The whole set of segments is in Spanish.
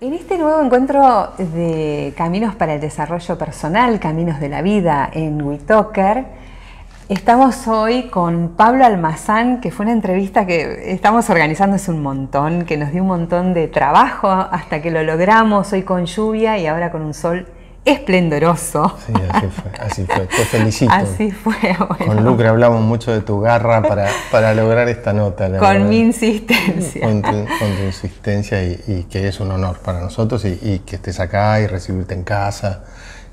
En este nuevo encuentro de Caminos para el Desarrollo Personal, Caminos de la Vida en WeToker, estamos hoy con Pablo Almazán, que fue una entrevista que estamos organizando hace un montón, que nos dio un montón de trabajo hasta que lo logramos, hoy con lluvia y ahora con un sol esplendoroso. Sí, así fue, así fue. Te felicito. Así fue. Con Lucre hablamos mucho de tu garra para, para lograr esta nota. con mi insistencia. Con tu, insistencia y, que es un honor para nosotros y, que estés acá y recibirte en casa,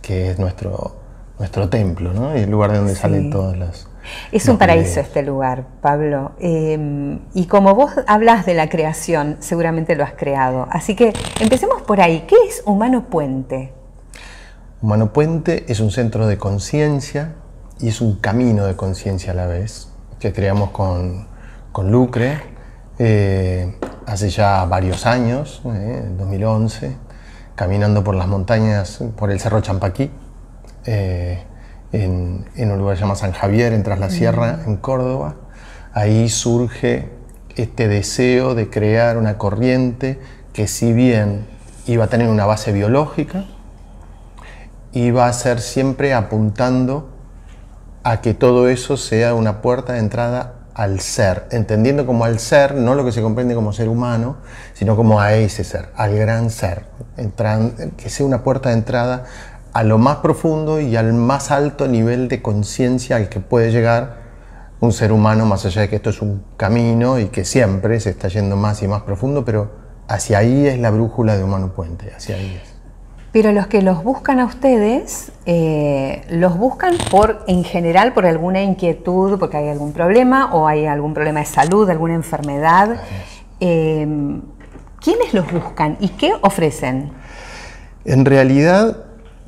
que es nuestro, nuestro templo, ¿no? Y el lugar de donde salen todas las... Es un paraíso este lugar, Pablo. Em, y como vos hablas de la creación, seguramente lo has creado. Así que empecemos por ahí. ¿Qué es Humano Puente? Humano Puente es un centro de conciencia y es un camino de conciencia a la vez que creamos con, con Lucre eh, hace ya varios años, eh, en 2011, caminando por las montañas, por el Cerro Champaquí, eh, en, un lugar llamado San Javier, en Tras la Sierra, en Córdoba. Ahí surge este deseo de crear una corriente que si bien iba a tener una base biológica, iba a ser siempre apuntando a que todo eso sea una puerta de entrada al ser, entendiendo como al ser, no lo que se comprende como ser humano, sino como a ese ser, al gran ser, que sea una puerta de entrada a lo más profundo y al más alto nivel de conciencia al que puede llegar un ser humano, más allá de que esto es un camino y que siempre se está yendo más y más profundo, pero hacia ahí es la brújula de Humano Puente, hacia ahí es. Pero los que los buscan a ustedes, eh, los buscan por, en general, por alguna inquietud, porque hay algún problema o hay algún problema de salud, alguna enfermedad. Eh, ¿Quiénes los buscan y qué ofrecen? En realidad,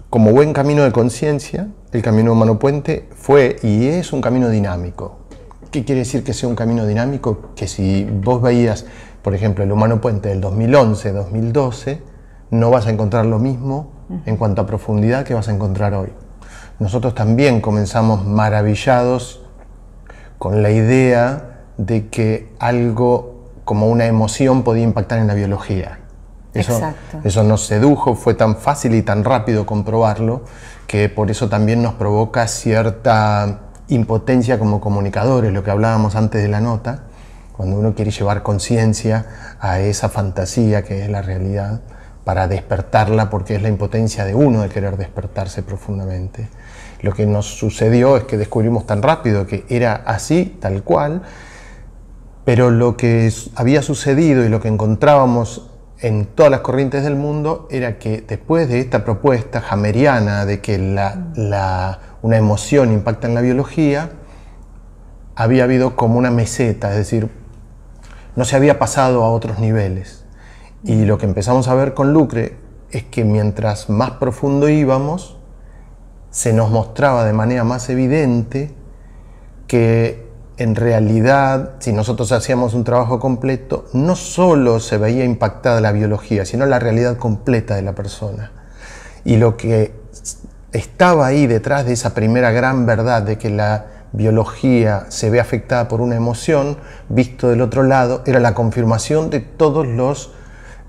como buen camino de conciencia, el camino humano puente fue y es un camino dinámico. ¿Qué quiere decir que sea un camino dinámico? Que si vos veías, por ejemplo, el humano puente del 2011-2012, no vas a encontrar lo mismo en cuanto a profundidad que vas a encontrar hoy. Nosotros también comenzamos maravillados con la idea de que algo como una emoción podía impactar en la biología. Eso, eso nos sedujo, fue tan fácil y tan rápido comprobarlo que por eso también nos provoca cierta impotencia como comunicadores, lo que hablábamos antes de la nota, cuando uno quiere llevar conciencia a esa fantasía que es la realidad para despertarla porque es la impotencia de uno de querer despertarse profundamente. Lo que nos sucedió es que descubrimos tan rápido que era así, tal cual, pero lo que había sucedido y lo que encontrábamos en todas las corrientes del mundo era que después de esta propuesta hameriana de que una emoción impacta en la biología, había habido como una meseta, es decir, no se había pasado a otros niveles. Y lo que empezamos a ver con Lucre es que mientras más profundo íbamos, se nos mostraba de manera más evidente que en realidad, si nosotros hacíamos un trabajo completo, no solo se veía impactada la biología, sino la realidad completa de la persona. Y lo que estaba ahí detrás de esa primera gran verdad de que la biología se ve afectada por una emoción, visto del otro lado, era la confirmación de todos los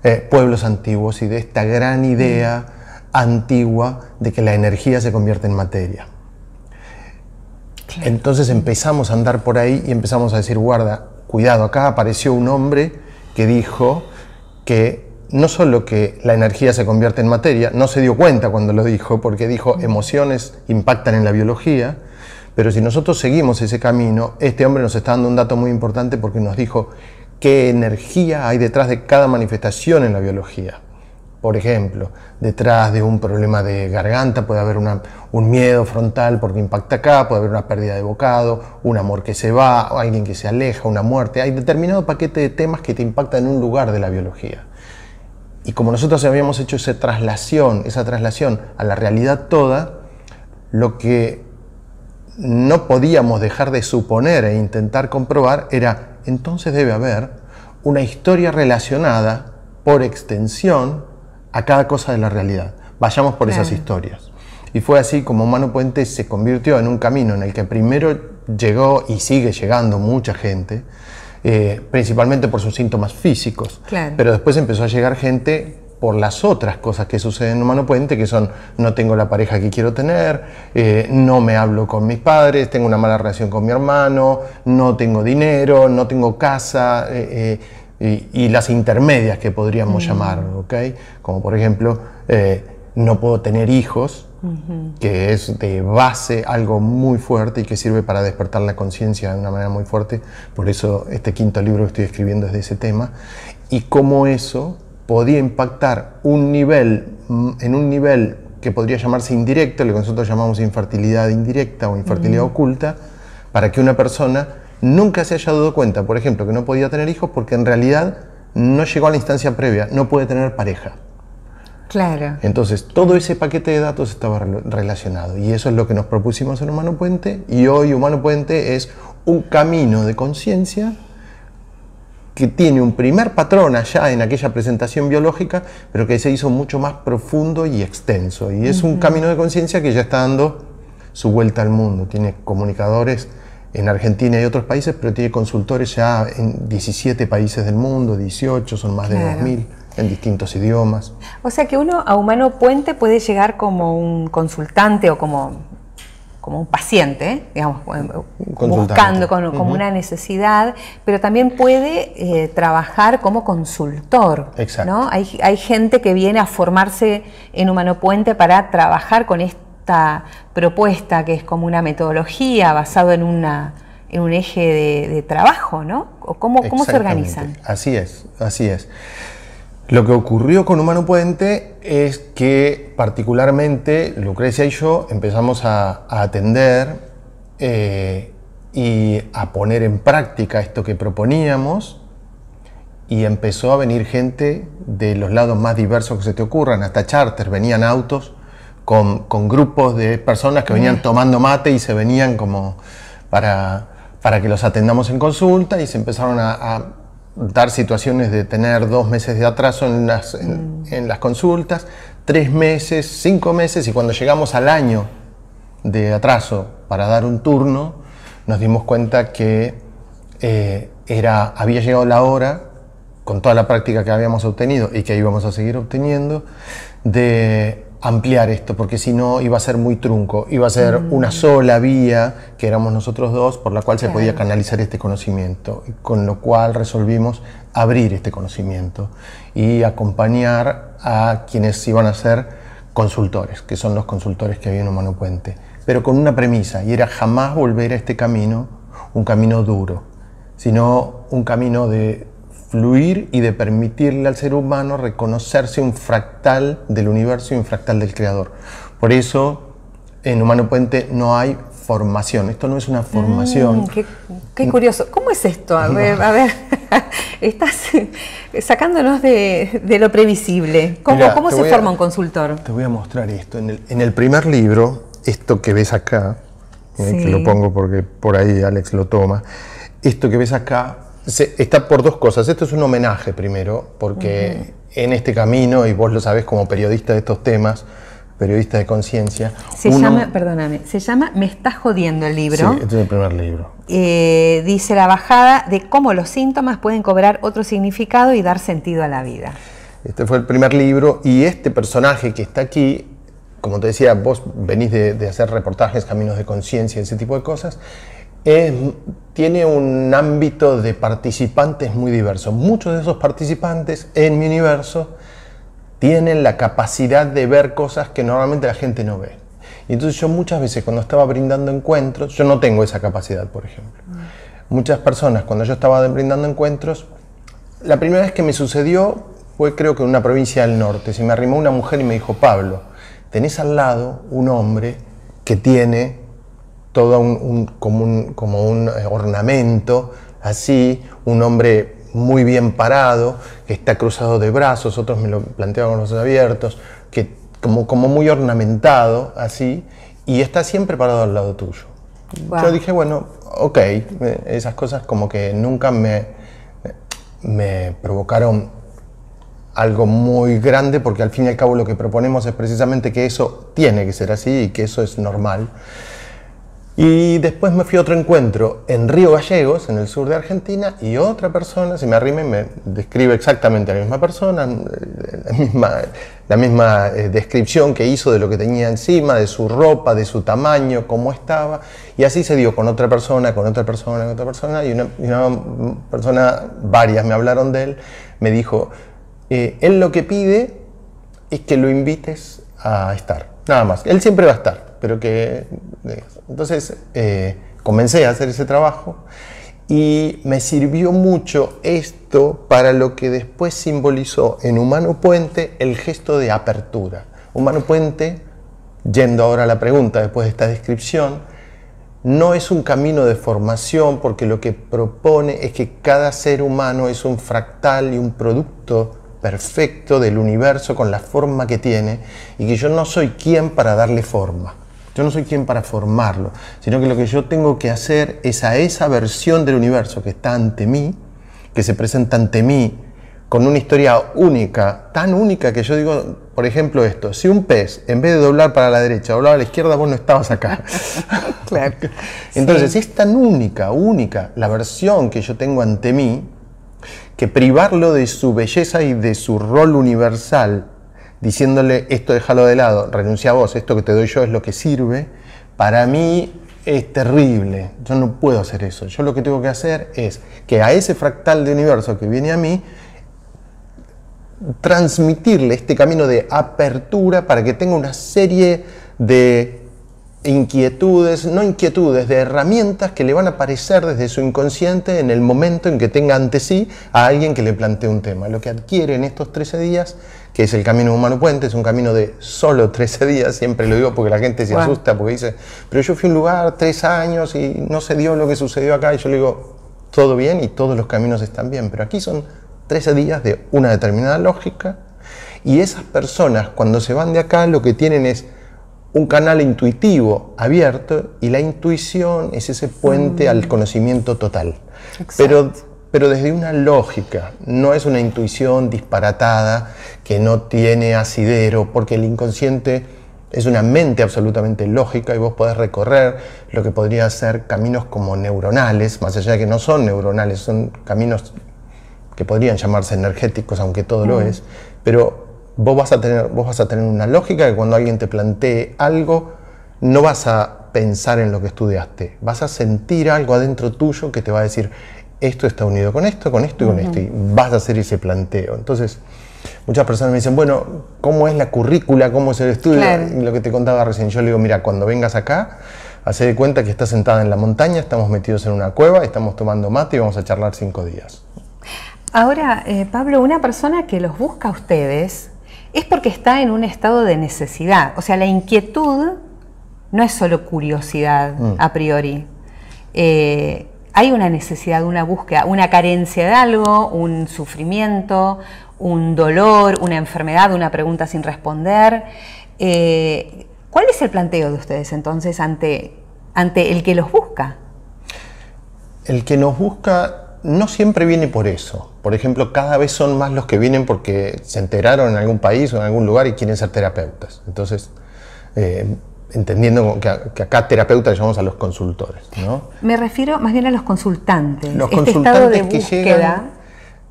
eh, pueblos antiguos y de esta gran idea antigua de que la energía se convierte en materia. Entonces empezamos a andar por ahí y empezamos a decir, guarda, cuidado, acá apareció un hombre que dijo que no solo que la energía se convierte en materia, no se dio cuenta cuando lo dijo, porque dijo emociones impactan en la biología, pero si nosotros seguimos ese camino, este hombre nos está dando un dato muy importante porque nos dijo qué energía hay detrás de cada manifestación en la biología. Por ejemplo, detrás de un problema de garganta puede haber un miedo frontal porque impacta acá, puede haber una pérdida de bocado, un amor que se va, alguien que se aleja, una muerte. Hay determinado paquete de temas que te impactan en un lugar de la biología. Y como nosotros habíamos hecho esa traslación, esa traslación a la realidad toda, lo que no podíamos dejar de suponer e intentar comprobar era entonces debe haber una historia relacionada por extensión a cada cosa de la realidad. Vayamos por esas historias. Y fue así como Mano Puente se convirtió en un camino en el que primero llegó y sigue llegando mucha gente, eh, principalmente por sus síntomas físicos, pero después empezó a llegar gente por las otras cosas que suceden en Humano Puente, que son no tengo la pareja que quiero tener, eh, no me hablo con mis padres, tengo una mala relación con mi hermano, no tengo dinero, no tengo casa, eh, eh, y, las intermedias que podríamos mm. llamar, ¿ok? Como por ejemplo, no puedo tener hijos, que es de base algo muy fuerte y que sirve para despertar la conciencia de una manera muy fuerte. Por eso este quinto libro que estoy escribiendo es de ese tema. Y cómo eso podía impactar un nivel, mm, en un nivel que podría llamarse indirecto, lo que nosotros llamamos infertilidad indirecta o infertilidad oculta, para que una persona nunca se haya dado cuenta, por ejemplo, que no podía tener hijos porque en realidad no llegó a la instancia previa, no puede tener pareja. Claro. Entonces, todo ese paquete de datos estaba relacionado y eso es lo que nos propusimos en Humano Puente y hoy Humano Puente es un camino de conciencia que tiene un primer patrón allá en aquella presentación biológica, pero que se hizo mucho más profundo y extenso. Y es un camino de conciencia que ya está dando su vuelta al mundo. Tiene comunicadores en Argentina y otros países, pero tiene consultores ya en 17 países del mundo, 18, son más de 2.000 en distintos idiomas. O sea que uno a Humano Puente puede llegar como un consultante o como como un paciente, digamos, buscando como una necesidad, pero también puede eh, trabajar como consultor. ¿no? Hay, hay, gente que viene a formarse en Humano Puente para trabajar con esta propuesta que es como una metodología basado en una en un eje de, trabajo, ¿no? ¿Cómo, ¿Cómo se organizan? Así es, así es. Lo que ocurrió con Humano Puente es que particularmente Lucrecia y yo empezamos a, atender eh, y a poner en práctica esto que proponíamos y empezó a venir gente de los lados más diversos que se te ocurran, hasta charter, venían autos con, grupos de personas que venían tomando mate y se venían como para, para que los atendamos en consulta y se empezaron a dar situaciones de tener dos meses de atraso en las, en, mm. las consultas, tres meses, cinco meses, y cuando llegamos al año de atraso para dar un turno, nos dimos cuenta que eh, era, había llegado la hora, con toda la práctica que habíamos obtenido y que íbamos a seguir obteniendo, de ampliar esto, porque si no iba a ser muy trunco, iba a ser mm. una sola vía, que éramos nosotros dos, por la cual se podía canalizar este conocimiento, con lo cual resolvimos abrir este conocimiento y acompañar a quienes iban a ser consultores, que son los consultores que había en Humano Puente, pero con una premisa, y era jamás volver a este camino, un camino duro, sino un camino de fluir y de permitirle al ser humano reconocerse un fractal del universo y un fractal del creador. Por eso en Humano Puente no hay formación. Esto no es una formación. Mm, qué, curioso. ¿Cómo es esto? A ver, a ver. estás sacándonos de, lo previsible. ¿Cómo, se forma un consultor? Te voy a mostrar esto. En el, primer libro, esto que ves acá, eh, que lo pongo porque por ahí Alex lo toma, esto que ves acá está por dos cosas. Esto es un homenaje primero, porque en este camino, y vos lo sabés como periodista de estos temas, periodista de conciencia. Se llama, perdóname, se llama Me estás jodiendo el libro. Sí, este es el primer libro. Eh, dice la bajada de cómo los síntomas pueden cobrar otro significado y dar sentido a la vida. Este fue el primer libro y este personaje que está aquí, como te decía, vos venís de, de hacer reportajes, caminos de conciencia, ese tipo de cosas, tiene un ámbito de participantes muy diverso. Muchos de esos participantes en mi universo tienen la capacidad de ver cosas que normalmente la gente no ve. Y entonces yo muchas veces cuando estaba brindando encuentros, yo no tengo esa capacidad, por ejemplo. Muchas personas cuando yo estaba brindando encuentros, la primera vez que me sucedió fue creo que en una provincia del norte. Se me arrimó una mujer y me dijo, Pablo, tenés al lado un hombre que tiene todo un, como, un, como un eh, ornamento, así, un hombre muy bien parado, que está cruzado de brazos, otros me lo planteaban con los abiertos, que como, como muy ornamentado, así, y está siempre parado al lado tuyo. Yo dije, bueno, ok, eh, esas cosas como que nunca me, me provocaron algo muy grande, porque al fin y al cabo lo que proponemos es precisamente que eso tiene que ser así y que eso es normal. Y después me fui a otro encuentro en Río Gallegos, en el sur de Argentina, y otra persona se me arrima y me describe exactamente la misma persona, la misma, la misma eh, descripción que hizo de lo que tenía encima, de su ropa, de su tamaño, cómo estaba. Y así se dio con otra persona, con otra persona, con otra persona, y una, persona, varias me hablaron de él, me dijo, eh, él lo que pide es que lo invites a estar, nada más. Él siempre va a estar pero que... Entonces eh, comencé a hacer ese trabajo y me sirvió mucho esto para lo que después simbolizó en Humano Puente el gesto de apertura. Humano Puente, yendo ahora a la pregunta después de esta descripción, no es un camino de formación porque lo que propone es que cada ser humano es un fractal y un producto perfecto del universo con la forma que tiene y que yo no soy quien para darle forma. Yo no soy quien para formarlo, sino que lo que yo tengo que hacer es a esa versión del universo que está ante mí, que se presenta ante mí con una historia única, tan única que yo digo, por ejemplo, esto, si un pez en vez de doblar para la derecha, doblaba a la izquierda, vos no estabas acá. claro. Entonces es tan única, única la versión que yo tengo ante mí, que privarlo de su belleza y de su rol universal diciéndole esto déjalo de lado, renuncia a vos, esto que te doy yo es lo que sirve, para mí es terrible. Yo no puedo hacer eso. Yo lo que tengo que hacer es que a ese fractal de universo que viene a mí, transmitirle este camino de apertura para que tenga una serie de inquietudes, no inquietudes, de herramientas que le van a aparecer desde su inconsciente en el momento en que tenga ante sí a alguien que le plantee un tema. Lo que adquiere en estos 13 días, que es el camino humano puente, es un camino de solo 13 días, siempre lo digo porque la gente se asusta, porque dice, pero yo fui a un lugar tres años y no se dio lo que sucedió acá, y yo le digo, todo bien y todos los caminos están bien, pero aquí son 13 días de una determinada lógica, y esas personas cuando se van de acá lo que tienen es un canal intuitivo abierto y la intuición es ese puente al mm. conocimiento total. Pero, pero desde una lógica, no es una intuición disparatada que no tiene asidero, porque el inconsciente es una mente absolutamente lógica y vos podés recorrer lo que podría ser caminos como neuronales, más allá de que no son neuronales, son caminos que podrían llamarse energéticos, aunque todo lo mm. es, pero vos vas, a tener, vos vas a tener una lógica que cuando alguien te plantee algo, no vas a pensar en lo que estudiaste, vas a sentir algo adentro tuyo que te va a decir, esto está unido con esto, con esto y con esto, y vas a hacer ese planteo. Entonces, muchas personas me dicen, bueno, ¿cómo es la currícula? ¿Cómo es el estudio? Lo que te contaba recién, yo le digo, mira, cuando vengas acá, hace de cuenta que estás sentada en la montaña, estamos metidos en una cueva, estamos tomando mate y vamos a charlar cinco días. Ahora, eh, Pablo, una persona que los busca a ustedes, es porque está en un estado de necesidad. O sea, la inquietud no es solo curiosidad mm. a priori. Eh, hay una necesidad, una búsqueda, una carencia de algo, un sufrimiento, un dolor, una enfermedad, una pregunta sin responder. Eh, ¿Cuál es el planteo de ustedes entonces ante, ante el que los busca? El que nos busca no siempre viene por eso. Por ejemplo, cada vez son más los que vienen porque se enteraron en algún país o en algún lugar y quieren ser terapeutas. Entonces, eh, entendiendo que, acá terapeutas le llamamos a los consultores. ¿no? Me refiero más bien a los consultantes. Los este consultantes que llegan,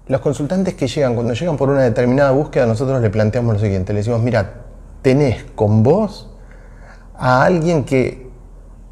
los consultantes que llegan, cuando llegan por una determinada búsqueda, nosotros le planteamos lo siguiente, le decimos, mira, tenés con vos a alguien que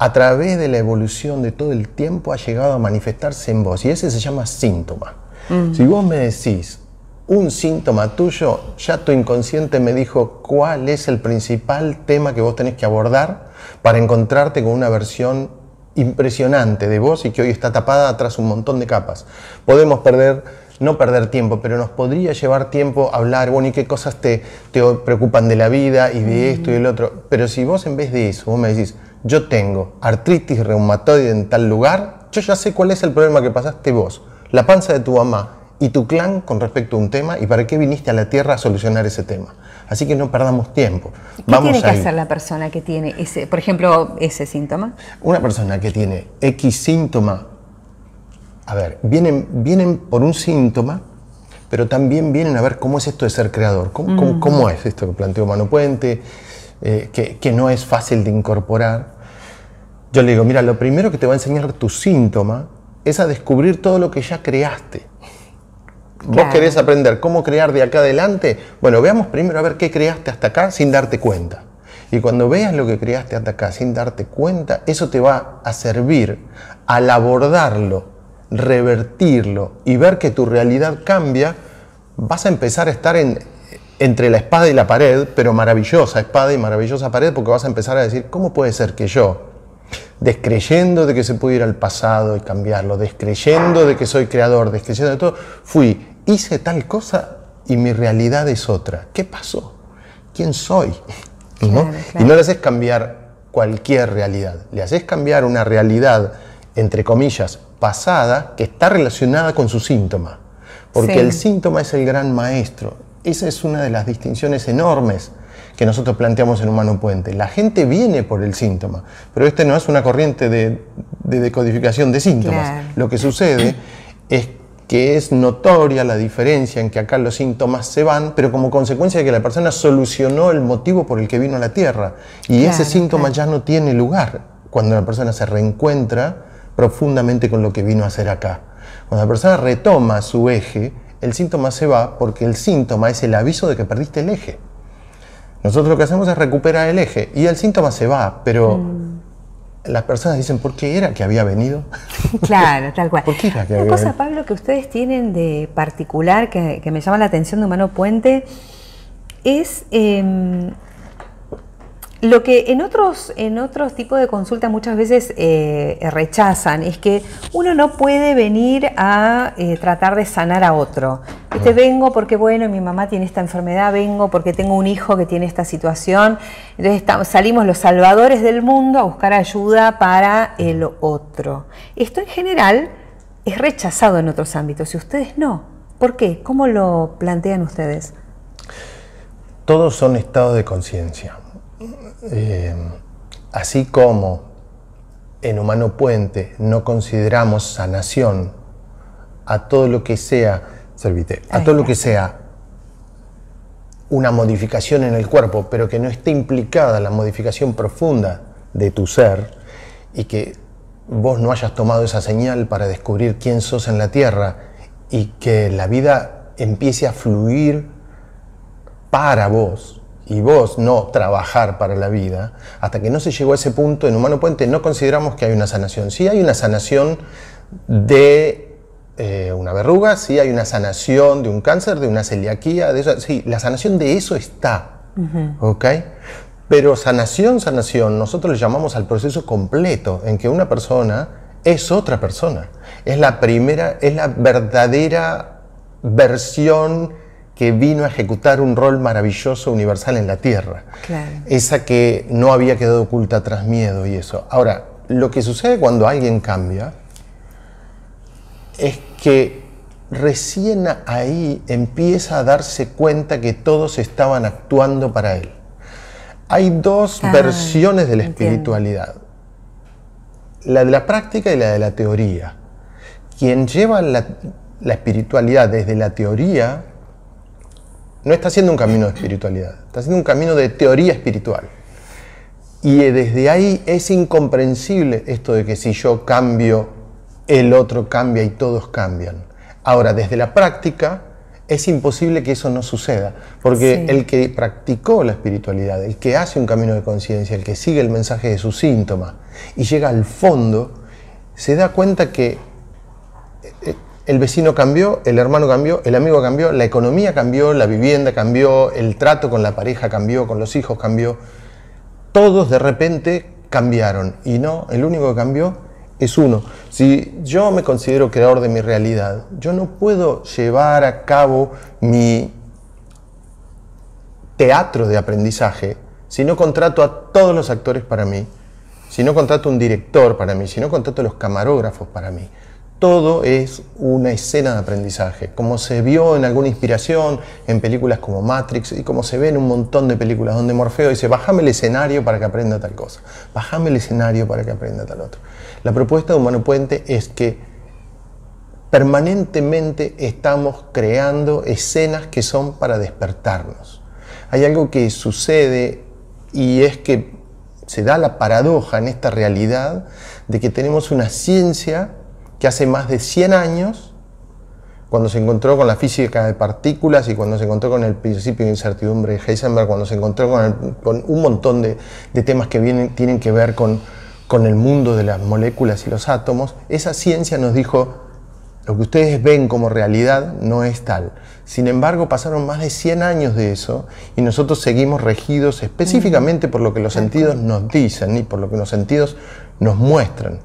a través de la evolución de todo el tiempo ha llegado a manifestarse en vos y ese se llama síntoma. Mm. Si vos me decís un síntoma tuyo, ya tu inconsciente me dijo cuál es el principal tema que vos tenés que abordar para encontrarte con una versión impresionante de vos y que hoy está tapada tras un montón de capas. Podemos perder, no perder tiempo, pero nos podría llevar tiempo hablar, bueno, y qué cosas te, te preocupan de la vida y de esto y del otro. Pero si vos en vez de eso, vos me decís, yo tengo artritis reumatoide en tal lugar, yo ya sé cuál es el problema que pasaste vos, la panza de tu mamá y tu clan con respecto a un tema y para qué viniste a la Tierra a solucionar ese tema. Así que no perdamos tiempo. ¿Qué tiene que hacer la persona que tiene ese, por ejemplo, ese síntoma? Una persona que tiene X síntoma, a ver, vienen, vienen por un síntoma, pero también vienen a ver cómo es esto de ser creador, cómo, cómo, es esto que planteó Mano Puente, eh, que, que no es fácil de incorporar Yo le digo, mira, lo primero que te va a enseñar tu síntoma es a descubrir todo lo que ya creaste. ¿Vos querés aprender cómo crear de acá adelante? Bueno, veamos primero a ver qué creaste hasta acá sin darte cuenta. Y cuando veas lo que creaste hasta acá sin darte cuenta, eso te va a servir al abordarlo, revertirlo y ver que tu realidad cambia, vas a empezar a estar en, entre la espada y la pared, pero maravillosa espada y maravillosa pared, porque vas a empezar a decir, ¿cómo puede ser que yo, descreyendo de que se puede ir al pasado y cambiarlo, descreyendo de que soy creador, descreyendo de todo, fui, hice tal cosa y mi realidad es otra? ¿Qué pasó? ¿Quién soy? Y no le haces cambiar cualquier realidad, le haces cambiar una realidad, entre comillas, pasada, que está relacionada con su síntoma. Porque el síntoma es el gran maestro. Esa es una de las distinciones enormes que nosotros planteamos en Humano Puente. La gente viene por el síntoma, pero este no es una corriente de, decodificación de síntomas. Lo que sucede es que es notoria la diferencia en que acá los síntomas se van, pero como consecuencia de que la persona solucionó el motivo por el que vino a la Tierra. Y ese síntoma ya no tiene lugar cuando la persona se reencuentra profundamente con lo que vino a hacer acá. Cuando la persona retoma su eje, el síntoma se va porque el síntoma es el aviso de que perdiste el eje. Nosotros lo que hacemos es recuperar el eje y el síntoma se va, pero mm. las personas dicen, ¿por qué era que había venido? Claro, tal cual. ¿Por qué era que Una cosa, Pablo, que ustedes tienen de particular, que, me llama la atención de Humano Puente, es em, lo que en otros, en otros tipos de consulta muchas veces eh, rechazan es que uno no puede venir a eh, tratar de sanar a otro. Este, vengo porque, bueno, mi mamá tiene esta enfermedad, vengo porque tengo un hijo que tiene esta situación. Entonces salimos los salvadores del mundo a buscar ayuda para el otro. Esto en general es rechazado en otros ámbitos y ustedes no. ¿Por qué? ¿Cómo lo plantean ustedes? Todos son estados de conciencia. Eh, así como en Humano Puente no consideramos sanación a todo lo que sea, servite, a todo lo que sea una modificación en el cuerpo, pero que no esté implicada la modificación profunda de tu ser y que vos no hayas tomado esa señal para descubrir quién sos en la tierra y que la vida empiece a fluir para vos, y vos no trabajar para la vida, hasta que no se llegó a ese punto en Humano Puente, no consideramos que hay una sanación. Sí hay una sanación de eh, una verruga, sí hay una sanación de un cáncer, de una celiaquía, de eso, sí, la sanación de eso está, ¿ok? Pero sanación, sanación, nosotros le llamamos al proceso completo, en que una persona es otra persona. Es la primera, es la verdadera versión que vino a ejecutar un rol maravilloso universal en la Tierra. Esa que no había quedado oculta tras miedo y eso. Ahora, lo que sucede cuando alguien cambia es que recién ahí empieza a darse cuenta que todos estaban actuando para él. Hay dos ah, versiones de la espiritualidad, la de la práctica y la de la teoría. Quien lleva la, la espiritualidad desde la teoría no está haciendo un camino de espiritualidad, está haciendo un camino de teoría espiritual. Y desde ahí es incomprensible esto de que si yo cambio, el otro cambia y todos cambian. Ahora, desde la práctica, es imposible que eso no suceda, porque el que practicó la espiritualidad, el que hace un camino de conciencia, el que sigue el mensaje de su síntoma y llega al fondo, se da cuenta que eh, el vecino cambió, el hermano cambió, el amigo cambió, la economía cambió, la vivienda cambió, el trato con la pareja cambió, con los hijos cambió. Todos de repente cambiaron y no, el único que cambió es uno. Si yo me considero creador de mi realidad, yo no puedo llevar a cabo mi teatro de aprendizaje si no contrato a todos los actores para mí, si no contrato un director para mí, si no contrato a los camarógrafos para mí todo es una escena de aprendizaje, como se vio en alguna inspiración en películas como Matrix y como se ve en un montón de películas donde Morfeo dice, bájame el escenario para que aprenda tal cosa, bájame el escenario para que aprenda tal otro. La propuesta de Humano Puente es que permanentemente estamos creando escenas que son para despertarnos. Hay algo que sucede y es que se da la paradoja en esta realidad de que tenemos una ciencia que hace más de 100 años, cuando se encontró con la física de partículas y cuando se encontró con el principio de incertidumbre de Heisenberg, cuando se encontró con, un montón de, temas que vienen, tienen que ver con, con el mundo de las moléculas y los átomos, esa ciencia nos dijo, lo que ustedes ven como realidad no es tal. Sin embargo, pasaron más de 100 años de eso y nosotros seguimos regidos específicamente por lo que los sentidos nos dicen y por lo que los sentidos nos muestran.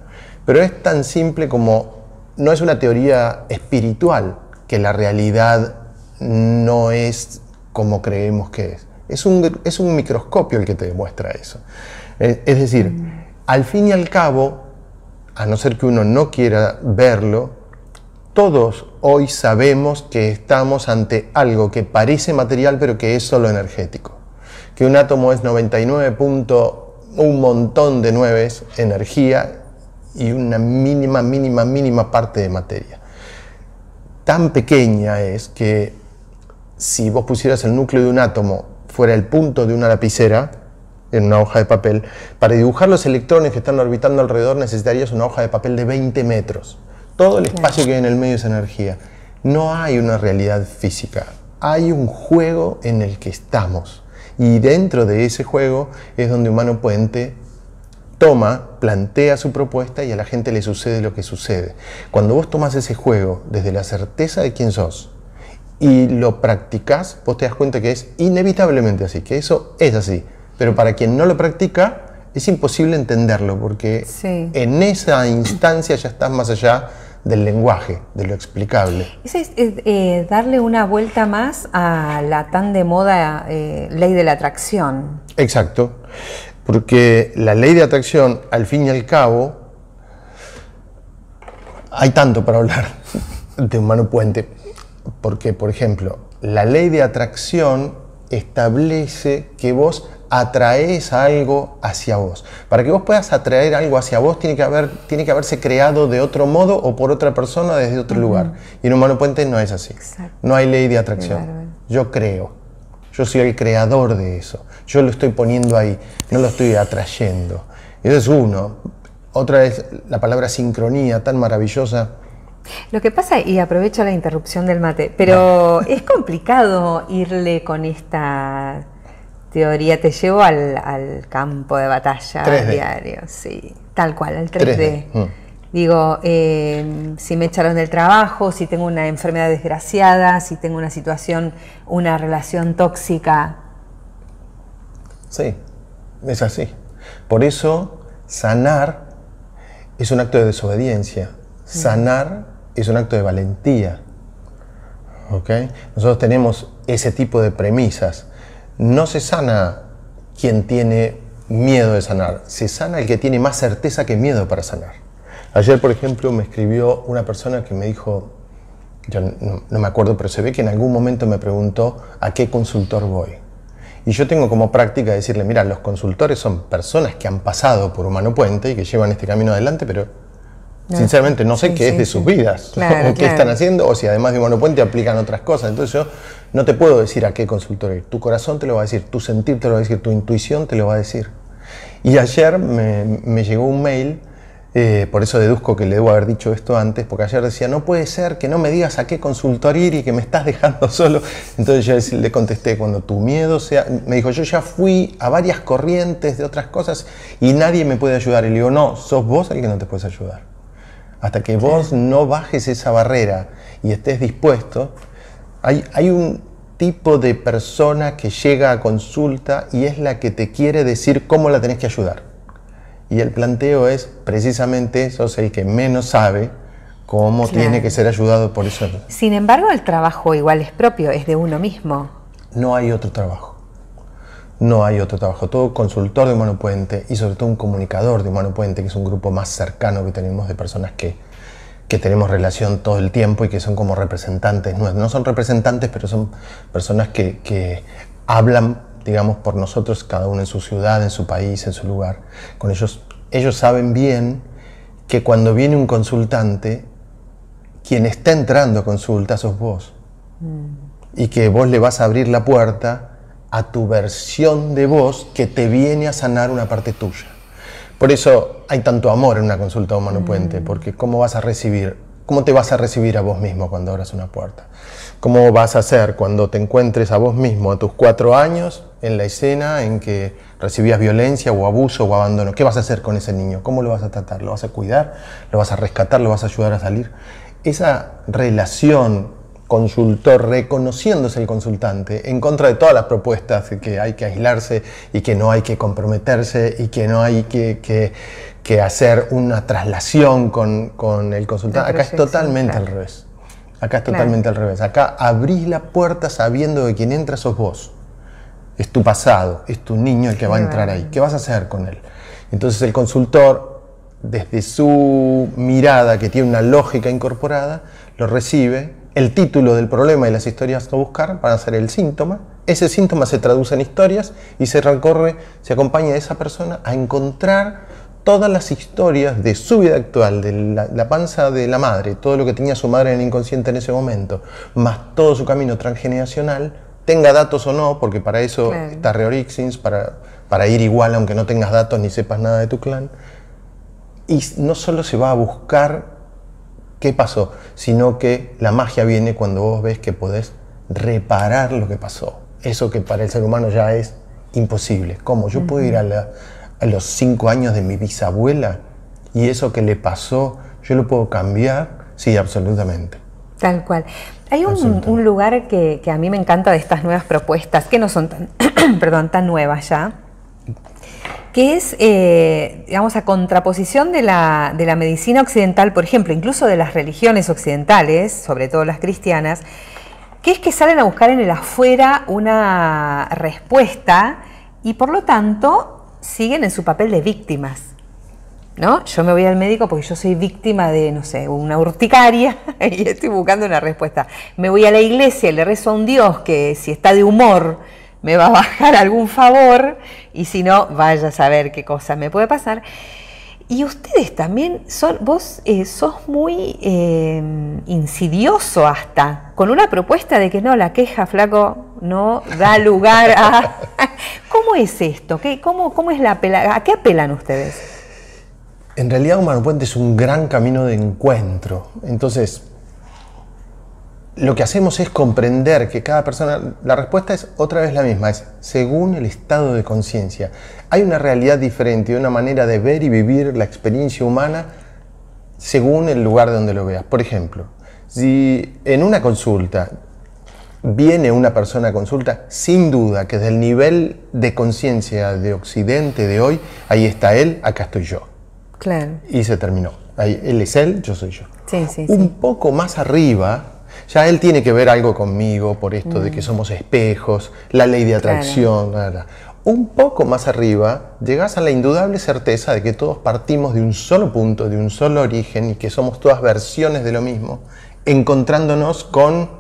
Pero es tan simple como, no es una teoría espiritual que la realidad no es como creemos que es. Es un, es un microscopio el que te demuestra eso. Es, es decir, al fin y al cabo, a no ser que uno no quiera verlo, todos hoy sabemos que estamos ante algo que parece material pero que es solo energético. Que un átomo es 99. un montón de nueves energía y una mínima, mínima, mínima parte de materia. Tan pequeña es que si vos pusieras el núcleo de un átomo fuera el punto de una lapicera, en una hoja de papel, para dibujar los electrones que están orbitando alrededor necesitarías una hoja de papel de 20 metros. Todo el espacio que hay en el medio es energía. No hay una realidad física, hay un juego en el que estamos. Y dentro de ese juego es donde Humano Puente toma, plantea su propuesta y a la gente le sucede lo que sucede. Cuando vos tomas ese juego desde la certeza de quién sos y lo practicás, vos te das cuenta que es inevitablemente así, que eso es así. Pero para quien no lo practica, es imposible entenderlo, porque en esa instancia ya estás más allá del lenguaje, de lo explicable. Es, eh, darle una vuelta más a la tan de moda eh, ley de la atracción. Exacto, porque la ley de atracción, al fin y al cabo, hay tanto para hablar de humano puente, porque, por ejemplo, la ley de atracción establece que vos atraes algo hacia vos. Para que vos puedas atraer algo hacia vos, tiene que, haber, tiene que haberse creado de otro modo o por otra persona desde otro lugar. Y en Humano Puente no es así. No hay ley de atracción. Yo creo. Yo soy el creador de eso. Yo lo estoy poniendo ahí, no lo estoy atrayendo. Eso es uno. Otra es la palabra sincronía, tan maravillosa. Lo que pasa, y aprovecho la interrupción del mate, pero es complicado irle con esta teoría te llevo al, campo de batalla diario, sí, tal cual, al 3D. Mm. Digo, eh, si me echaron del trabajo, si tengo una enfermedad desgraciada, si tengo una situación, una relación tóxica. Sí, es así. Por eso, sanar es un acto de desobediencia. Sanar es un acto de valentía. ¿Okay? Nosotros tenemos ese tipo de premisas no se sana quien tiene miedo de sanar, se sana el que tiene más certeza que miedo para sanar. Ayer, por ejemplo, me escribió una persona que me dijo, yo no, me acuerdo, pero se ve que en algún momento me preguntó a qué consultor voy. Y yo tengo como práctica decirle, mira, los consultores son personas que han pasado por Humano Puente y que llevan este camino adelante, pero Sinceramente no sé qué es de sus vidas, o qué están haciendo, o si además de monopuente aplican otras cosas. Entonces yo no te puedo decir a qué consultor ir. Tu corazón te lo va a decir, tu sentir te lo va a decir, tu intuición te lo va a decir. Y ayer me, llegó un mail, eh, por eso deduzco que le debo haber dicho esto antes, porque ayer decía, no puede ser que no me digas a qué consultor ir y que me estás dejando solo. Entonces yo le contesté, cuando tu miedo sea, me dijo, yo ya fui a varias corrientes de otras cosas y nadie me puede ayudar. Y le digo, no, sos vos el que no te puedes ayudar. Hasta que vos no bajes esa barrera y estés dispuesto, hay, hay un tipo de persona que llega a consulta y es la que te quiere decir cómo la tenés que ayudar. Y el planteo es precisamente, sos el que menos sabe cómo tiene que ser ayudado por eso. Sin embargo, el trabajo igual es propio, es de uno mismo. No hay otro trabajo no hay otro trabajo. Todo consultor de Humano Puente y sobre todo un comunicador de Humano Puente, que es un grupo más cercano que tenemos de personas que, que tenemos relación todo el tiempo y que son como representantes No son representantes, pero son personas que, que hablan, digamos, por nosotros, cada uno en su ciudad, en su país, en su lugar. Con ellos, ellos saben bien que cuando viene un consultante, quien está entrando a consulta sos vos. Mm. Y que vos le vas a abrir la puerta a tu versión de vos que te viene a sanar una parte tuya. Por eso hay tanto amor en una consulta humano puente, mm. porque ¿cómo vas a recibir? ¿Cómo te vas a recibir a vos mismo cuando abras una puerta? ¿Cómo vas a hacer cuando te encuentres a vos mismo a tus cuatro años en la escena en que recibías violencia o abuso o abandono? ¿Qué vas a hacer con ese niño? ¿Cómo lo vas a tratar? ¿Lo vas a cuidar? ¿Lo vas a rescatar? ¿Lo vas a ayudar a salir? Esa relación consultor reconociéndose el consultante en contra de todas las propuestas de que hay que aislarse y que no hay que comprometerse y que no hay que, hacer una traslación con, el consultante. Acá es totalmente al revés. Acá es totalmente al revés. Acá abrís la puerta sabiendo que quien entra sos vos. Es tu pasado, es tu niño el que va a entrar ahí. ¿Qué vas a hacer con él? Entonces el consultor, desde su mirada que tiene una lógica incorporada, lo recibe el título del problema y las historias a buscar van a ser el síntoma. Ese síntoma se traduce en historias y se recorre, se acompaña a esa persona a encontrar todas las historias de su vida actual, de la, panza de la madre, todo lo que tenía su madre en el inconsciente en ese momento, más todo su camino transgeneracional, tenga datos o no, porque para eso está Reorixins, para, para ir igual aunque no tengas datos ni sepas nada de tu clan. Y no solo se va a buscar qué pasó, sino que la magia viene cuando vos ves que podés reparar lo que pasó. Eso que para el ser humano ya es imposible. ¿Cómo? Yo puedo ir a, los cinco años de mi bisabuela y eso que le pasó, yo lo puedo cambiar. Sí, absolutamente. Tal cual. Hay un, lugar que, que, a mí me encanta de estas nuevas propuestas, que no son tan, perdón, tan nuevas ya, que es, eh, digamos, a contraposición de la, de la medicina occidental, por ejemplo, incluso de las religiones occidentales, sobre todo las cristianas, que es que salen a buscar en el afuera una respuesta y por lo tanto siguen en su papel de víctimas. ¿No? Yo me voy al médico porque yo soy víctima de, no sé, una urticaria y estoy buscando una respuesta. Me voy a la iglesia le rezo a un Dios que si está de humor me va a bajar algún favor y si no, vaya a saber qué cosa me puede pasar. Y ustedes también son, vos eh, sos muy eh, insidioso hasta, con una propuesta de que no, la queja, flaco, no da lugar a... ¿Cómo es esto? ¿Qué, cómo, cómo es la. ¿A qué apelan ustedes? En realidad Humano Puente es un gran camino de encuentro. Entonces, lo que hacemos es comprender que cada persona, la respuesta es otra vez la misma, es según el estado de conciencia. Hay una realidad diferente, una manera de ver y vivir la experiencia humana según el lugar donde lo veas. Por ejemplo, si en una consulta viene una persona a consulta, sin duda que del nivel de conciencia de Occidente de hoy, ahí está él, acá estoy yo. Claro. Y se terminó. Ahí, él es él, yo soy yo. Sí, sí, Un poco más arriba, ya él tiene que ver algo conmigo por esto de que mm. somos espejos, la ley de atracción. Un poco más arriba llegas a la indudable certeza de que todos partimos de un solo punto, de un solo origen y que somos todas versiones de lo mismo, encontrándonos con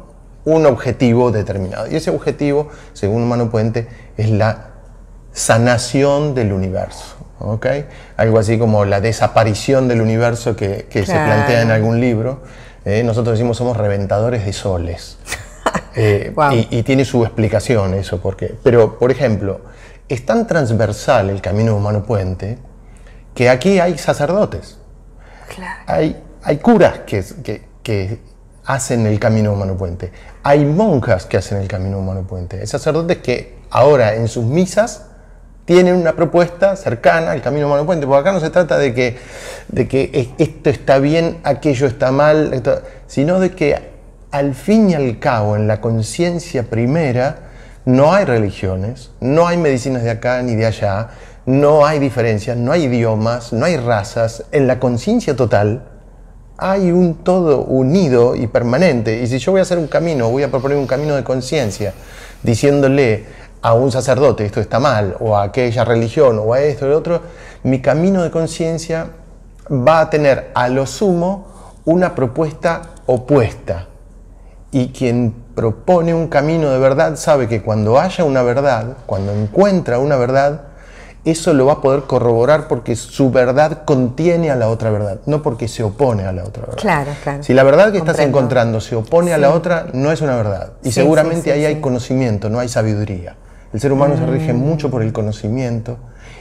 un objetivo determinado. Y ese objetivo, según Humano Puente, es la sanación del universo. ¿Okay? Algo así como la desaparición del universo que, se plantea en algún libro. ¿eh? nosotros decimos somos reventadores de soles. Eh, y, tiene su explicación eso, porque, pero por ejemplo, es tan transversal el camino humano puente que aquí hay sacerdotes, hay, hay curas que, que, que, hacen el camino humano puente, hay monjas que hacen el camino humano puente, hay sacerdotes que ahora en sus misas tienen una propuesta cercana al camino humano puente, porque acá no se trata de que, de que esto está bien, aquello está mal, sino de que al fin y al cabo, en la conciencia primera, no hay religiones, no hay medicinas de acá ni de allá, no hay diferencias, no hay idiomas, no hay razas. En la conciencia total hay un todo unido y permanente. Y si yo voy a hacer un camino, voy a proponer un camino de conciencia, diciéndole a un sacerdote esto está mal, o a aquella religión, o a esto y lo otro, mi camino de conciencia va a tener a lo sumo una propuesta opuesta. Y quien propone un camino de verdad sabe que cuando haya una verdad, cuando encuentra una verdad, eso lo va a poder corroborar porque su verdad contiene a la otra verdad, no porque se opone a la otra verdad. Claro, claro. Si la verdad que estás encontrando se opone a la otra, no es una verdad. Y seguramente ahí hay conocimiento, no hay sabiduría. El ser humano se rige mucho por el conocimiento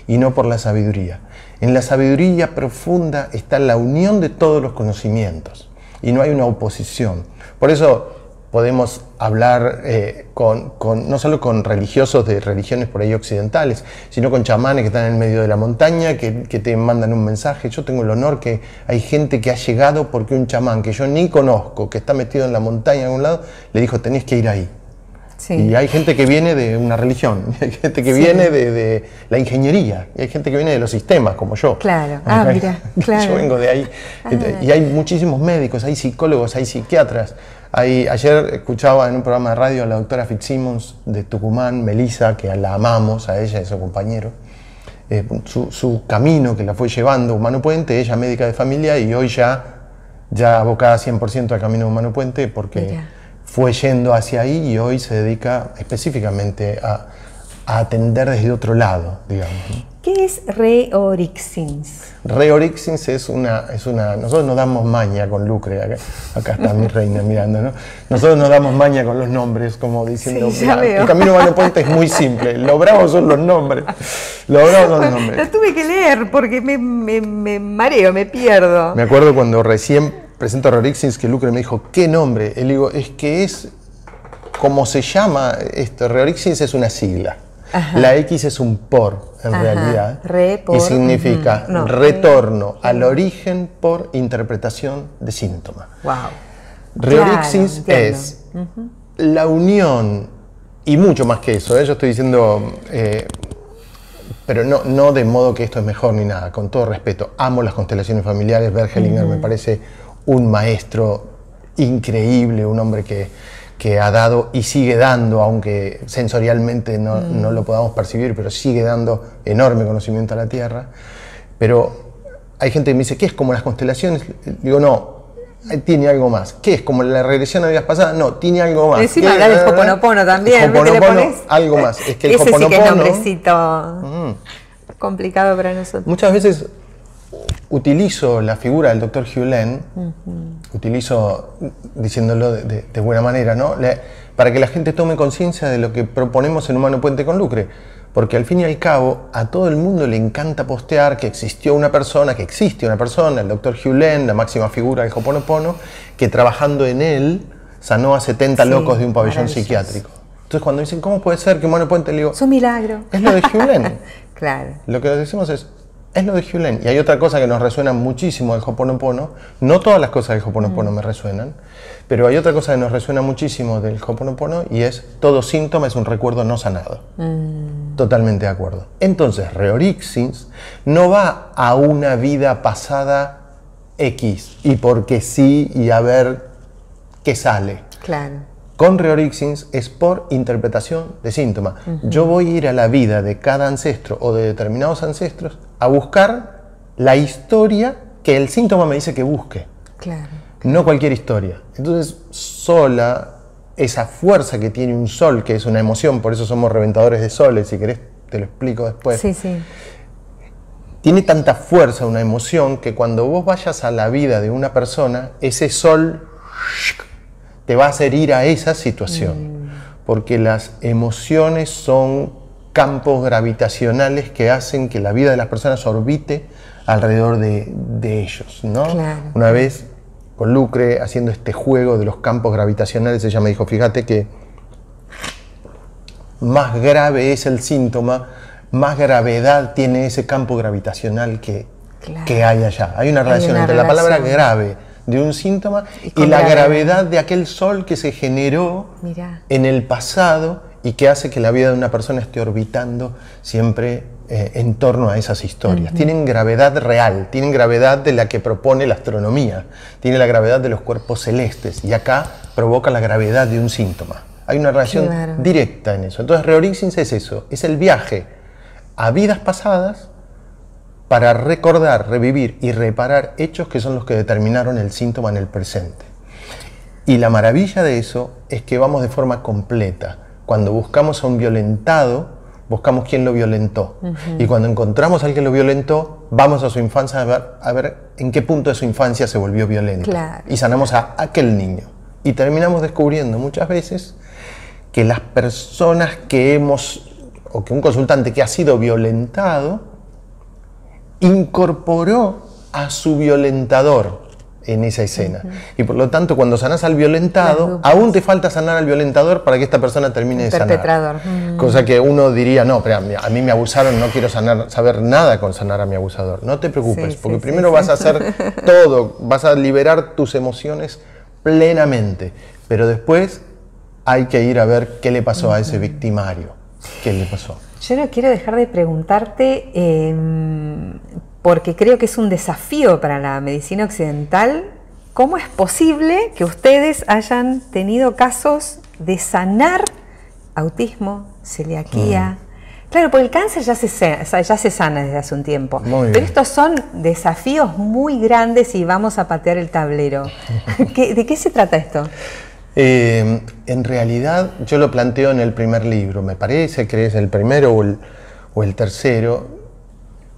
y no por la sabiduría. En la sabiduría profunda está la unión de todos los conocimientos y no hay una oposición. Por eso podemos hablar eh, con, no solo con religiosos de religiones por ahí occidentales, sino con chamanes que están en el medio de la montaña, que, te mandan un mensaje. Yo tengo el honor que hay gente que ha llegado porque un chamán que yo ni conozco, que está metido en la montaña en algún lado, le dijo, tenés que ir ahí. Y hay gente que viene de una religión, hay gente que viene de, la ingeniería, y hay gente que viene de los sistemas, como yo. Claro, ah, mira, claro. Yo vengo de ahí. Ah. Y hay muchísimos médicos, hay psicólogos, hay psiquiatras. Hay, ayer escuchaba en un programa de radio a la doctora Fitzsimmons de Tucumán, Melissa, que la amamos, a ella y a su compañero. Eh, su, camino que la fue llevando Humano Puente, ella médica de familia y hoy ya, ya abocada 100% al camino Humano Puente porque fue yendo hacia ahí y hoy se dedica específicamente a, atender desde otro lado, digamos. ¿Qué es Reorixins? Reorixins es una, es una. Nosotros nos damos maña con Lucre, acá, está mi reina mirando, ¿no? Nosotros nos damos maña con los nombres, como diciendo, el camino Humano Puente es muy simple, lo bravo son los nombres. Lo bravo son los nombres. Lo tuve que leer porque me, me mareo, me pierdo. Me acuerdo cuando recién presento a Reorixins que Lucre me dijo, ¿qué nombre? Él digo, es que es como se llama esto. Reorixins es una sigla. La X es un por, en realidad. Y significa retorno al origen por interpretación de síntoma. Wow. Reorixins es la unión, y mucho más que eso, ¿eh? yo estoy diciendo, eh, pero no, no de modo que esto es mejor ni nada, con todo respeto. Amo las constelaciones familiares, Bergelinger me parece un maestro increíble, un hombre que, ha dado y sigue dando, aunque sensorialmente no, mm. no, lo podamos percibir, pero sigue dando enorme conocimiento a la Tierra. Pero hay gente que me dice, ¿qué es como las constelaciones? Digo, no, tiene algo más. ¿Qué es como la regresión a vidas pasadas? No, tiene algo más. Encima hablar del Hoponopono también. Hoponopono, algo más. Es que el Ese sí que es nombrecito mm. complicado para nosotros. Muchas veces utilizo la figura del doctor Hugh utilizo diciéndolo de, buena manera, ¿no? para que la gente tome conciencia de lo que proponemos en Humano Puente con Lucre. Porque al fin y al cabo a todo el mundo le encanta postear que existió una persona, que existe una persona, el doctor Hugh la máxima figura del Hoponopono, que trabajando en él sanó a 70 locos de un pabellón psiquiátrico. Entonces cuando dicen, ¿cómo puede ser que Humano Puente? Le digo, es un milagro. Es lo de Hugh claro. Lo que decimos es, es lo de Hugh Y hay otra cosa que nos resuena muchísimo del Hoponopono. No todas las cosas del Hoponopono mm. me resuenan, pero hay otra cosa que nos resuena muchísimo del Hoponopono y es todo síntoma es un recuerdo no sanado. Mm. Totalmente de acuerdo. Entonces, Reorixins no va a una vida pasada X y porque sí y a ver qué sale. Claro. Con Reorixins es por interpretación de síntoma. Yo voy a ir a la vida de cada ancestro o de determinados ancestros a buscar la historia que el síntoma me dice que busque. Claro. No cualquier historia. Entonces, sola, esa fuerza que tiene un sol, que es una emoción, por eso somos reventadores de soles, si querés te lo explico después. Sí, sí. Tiene tanta fuerza una emoción que cuando vos vayas a la vida de una persona, ese sol te va a hacer ir a esa situación. Mm. Porque las emociones son campos gravitacionales que hacen que la vida de las personas orbite alrededor de, ellos. ¿no? Una vez con Lucre haciendo este juego de los campos gravitacionales, ella me dijo, fíjate que más grave es el síntoma, más gravedad tiene ese campo gravitacional que, que hay allá. Hay una relación entre la palabra grave de un síntoma y, la gravedad de aquel sol que se generó en el pasado y que hace que la vida de una persona esté orbitando siempre eh, en torno a esas historias. Tienen gravedad real, tienen gravedad de la que propone la astronomía, tiene la gravedad de los cuerpos celestes y acá provoca la gravedad de un síntoma. Hay una relación directa en eso. Entonces, Reorixins es eso, es el viaje a vidas pasadas para recordar, revivir y reparar hechos que son los que determinaron el síntoma en el presente. Y la maravilla de eso es que vamos de forma completa. Cuando buscamos a un violentado, buscamos quién lo violentó. Y cuando encontramos a alguien que lo violentó, vamos a su infancia a ver, a ver en qué punto de su infancia se volvió violento. Y sanamos a aquel niño. Y terminamos descubriendo muchas veces que las personas que hemos o que un consultante que ha sido violentado incorporó a su violentador en esa escena. Y por lo tanto, cuando sanás al violentado, aún te falta sanar al violentador para que esta persona termine de sanar. Perpetrador. Cosa que uno diría, no, pero a mí me abusaron, no quiero sanar, saber nada con sanar a mi abusador. No te preocupes, porque primero vas a hacer todo, vas a liberar tus emociones plenamente, pero después hay que ir a ver qué le pasó a ese victimario. ¿Qué le pasó? Yo no quiero dejar de preguntarte, em, porque creo que es un desafío para la medicina occidental, ¿cómo es posible que ustedes hayan tenido casos de sanar autismo, celiaquía? Mm. Claro, porque el cáncer ya se, ya se sana desde hace un tiempo. pero estos son desafíos muy grandes y vamos a patear el tablero. ¿De qué se trata esto? Eh, en realidad yo lo planteo en el primer libro, me parece que es el primero o el, tercero.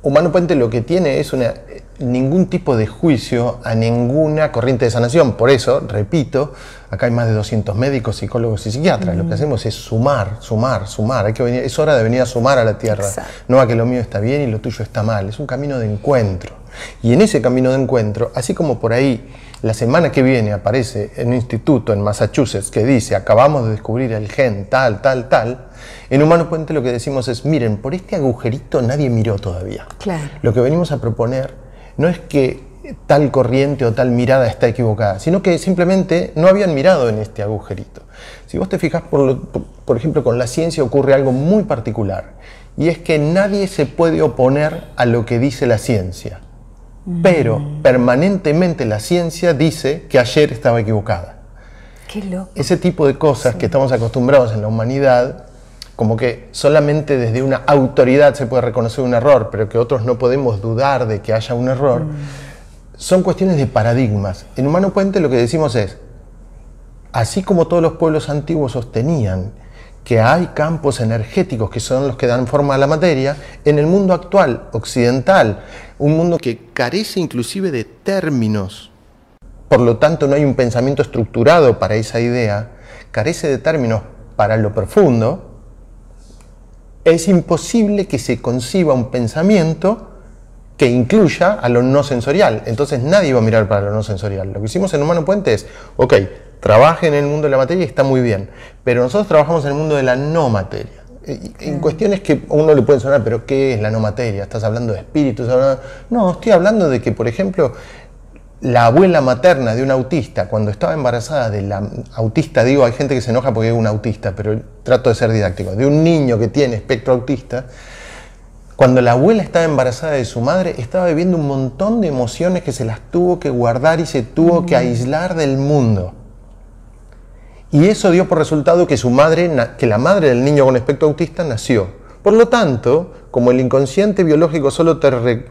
Humano Puente lo que tiene es una, ningún tipo de juicio a ninguna corriente de sanación. Por eso, repito, acá hay más de 200 médicos, psicólogos y psiquiatras. Lo que hacemos es sumar, sumar, sumar. Hay que venir, es hora de venir a sumar a la tierra. No a que lo mío está bien y lo tuyo está mal. Es un camino de encuentro. Y en ese camino de encuentro, así como por ahí la semana que viene aparece en un instituto en Massachusetts que dice, acabamos de descubrir el gen tal, tal, tal, en Humano Puente lo que decimos es, miren, por este agujerito nadie miró todavía. Lo que venimos a proponer no es que tal corriente o tal mirada está equivocada, sino que simplemente no habían mirado en este agujerito. Si vos te fijas, por, por ejemplo, con la ciencia ocurre algo muy particular, y es que nadie se puede oponer a lo que dice la ciencia. Pero permanentemente la ciencia dice que ayer estaba equivocada. Qué loco. Ese tipo de cosas que estamos acostumbrados en la humanidad, como que solamente desde una autoridad se puede reconocer un error, pero que otros no podemos dudar de que haya un error, mm. son cuestiones de paradigmas. En Humano Puente lo que decimos es, así como todos los pueblos antiguos sostenían que hay campos energéticos que son los que dan forma a la materia, en el mundo actual, occidental, un mundo que carece inclusive de términos, por lo tanto no hay un pensamiento estructurado para esa idea, carece de términos para lo profundo, es imposible que se conciba un pensamiento que incluya a lo no sensorial. Entonces nadie va a mirar para lo no sensorial. Lo que hicimos en Humano Puente es, ok, trabaje en el mundo de la materia y está muy bien, pero nosotros trabajamos en el mundo de la no materia. En cuestiones que a uno le puede sonar, pero ¿qué es la no materia? ¿Estás hablando de espíritus? No, estoy hablando de que, por ejemplo, la abuela materna de un autista, cuando estaba embarazada de la autista, digo, hay gente que se enoja porque es un autista, pero trato de ser didáctico, de un niño que tiene espectro autista, cuando la abuela estaba embarazada de su madre, estaba viviendo un montón de emociones que se las tuvo que guardar y se tuvo que aislar del mundo. Y eso dio por resultado que su madre, que la madre del niño con espectro autista nació. Por lo tanto, como el inconsciente biológico solo te,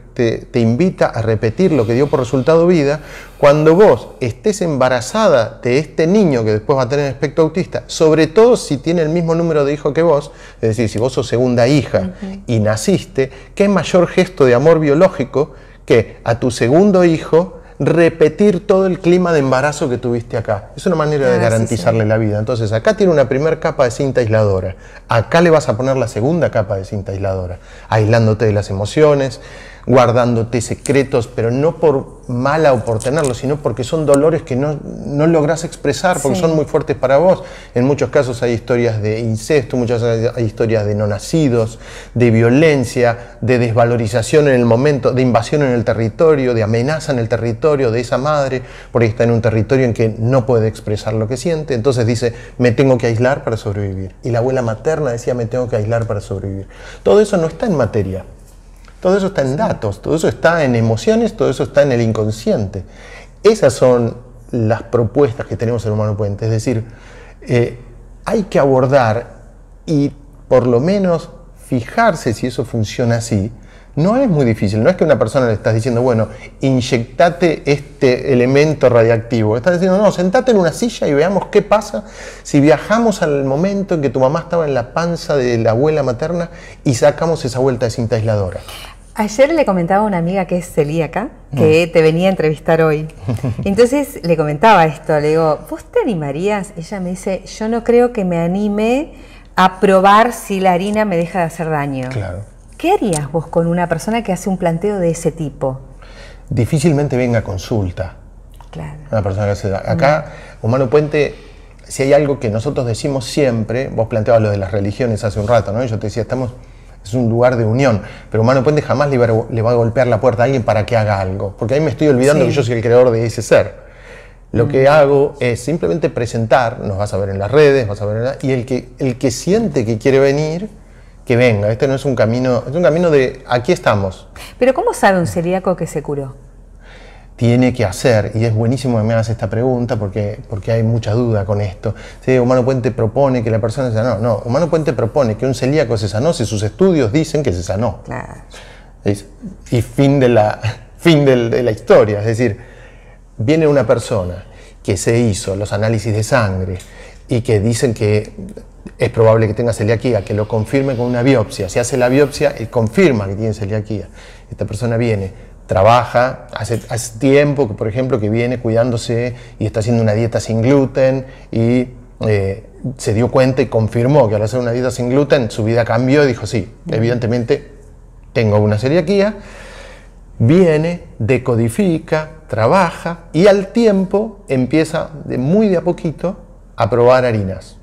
te, invita a repetir lo que dio por resultado vida, cuando vos estés embarazada de este niño que después va a tener espectro autista, sobre todo si tiene el mismo número de hijos que vos, es decir, si vos sos segunda hija y naciste, ¿qué mayor gesto de amor biológico que a tu segundo hijo repetir todo el clima de embarazo que tuviste acá. Es una manera de ah, garantizarle la vida. Entonces, acá tiene una primera capa de cinta aisladora. Acá le vas a poner la segunda capa de cinta aisladora, aislándote de las emociones, guardándote secretos, pero no por mala o por tenerlos, sino porque son dolores que no, no logras expresar, porque son muy fuertes para vos. En muchos casos hay historias de incesto, muchas hay historias de no nacidos, de violencia, de desvalorización en el momento, de invasión en el territorio, de amenaza en el territorio de esa madre, porque está en un territorio en que no puede expresar lo que siente, entonces dice, me tengo que aislar para sobrevivir. Y la abuela materna decía, me tengo que aislar para sobrevivir. Todo eso no está en materia. Todo eso está en datos, todo eso está en emociones, todo eso está en el inconsciente. Esas son las propuestas que tenemos en Humano Puente. Es decir, eh, hay que abordar y por lo menos fijarse si eso funciona así, no es muy difícil, no es que una persona le estás diciendo, bueno, inyectate este elemento radiactivo. Estás diciendo, no, sentate en una silla y veamos qué pasa si viajamos al momento en que tu mamá estaba en la panza de la abuela materna y sacamos esa vuelta de cinta aisladora. Ayer le comentaba a una amiga que es celíaca, que mm. te venía a entrevistar hoy. Entonces le comentaba esto, le digo, ¿vos te animarías? Ella me dice, yo no creo que me anime a probar si la harina me deja de hacer daño. Claro. ¿Qué harías vos con una persona que hace un planteo de ese tipo? Difícilmente venga a consulta. Claro. Una persona que hace. Acá, Humano Puente, si hay algo que nosotros decimos siempre, vos planteabas lo de las religiones hace un rato, ¿no? Yo te decía, estamos. Es un lugar de unión, pero Humano Puente jamás le va, a, le va a golpear la puerta a alguien para que haga algo, porque ahí me estoy olvidando Sí. que yo soy el creador de ese ser. Lo que hago es simplemente presentar, nos vas a ver en las redes, vas a ver en la- y el que, el que siente que quiere venir, que venga. Este no es un camino, es un camino de aquí estamos. Pero ¿cómo sabe un celíaco que se curó? Tiene que hacer, y es buenísimo que me hagas esta pregunta porque, porque hay mucha duda con esto. Humano Puente propone que la persona se sanó. No, Humano Puente propone que un celíaco se sanó si sus estudios dicen que se sanó. Claro. Y fin de la, fin de la historia. Es decir, viene una persona que se hizo los análisis de sangre y que dicen que es probable que tenga celiaquía, que lo confirme con una biopsia. Se hace la biopsia y confirma que tiene celiaquía. Esta persona viene, trabaja, hace, hace tiempo, que, por ejemplo, que viene cuidándose y está haciendo una dieta sin gluten y eh, se dio cuenta y confirmó que al hacer una dieta sin gluten su vida cambió y dijo, sí, evidentemente tengo una celiaquía, viene, decodifica, trabaja y al tiempo empieza de muy de a poquito a probar harinas.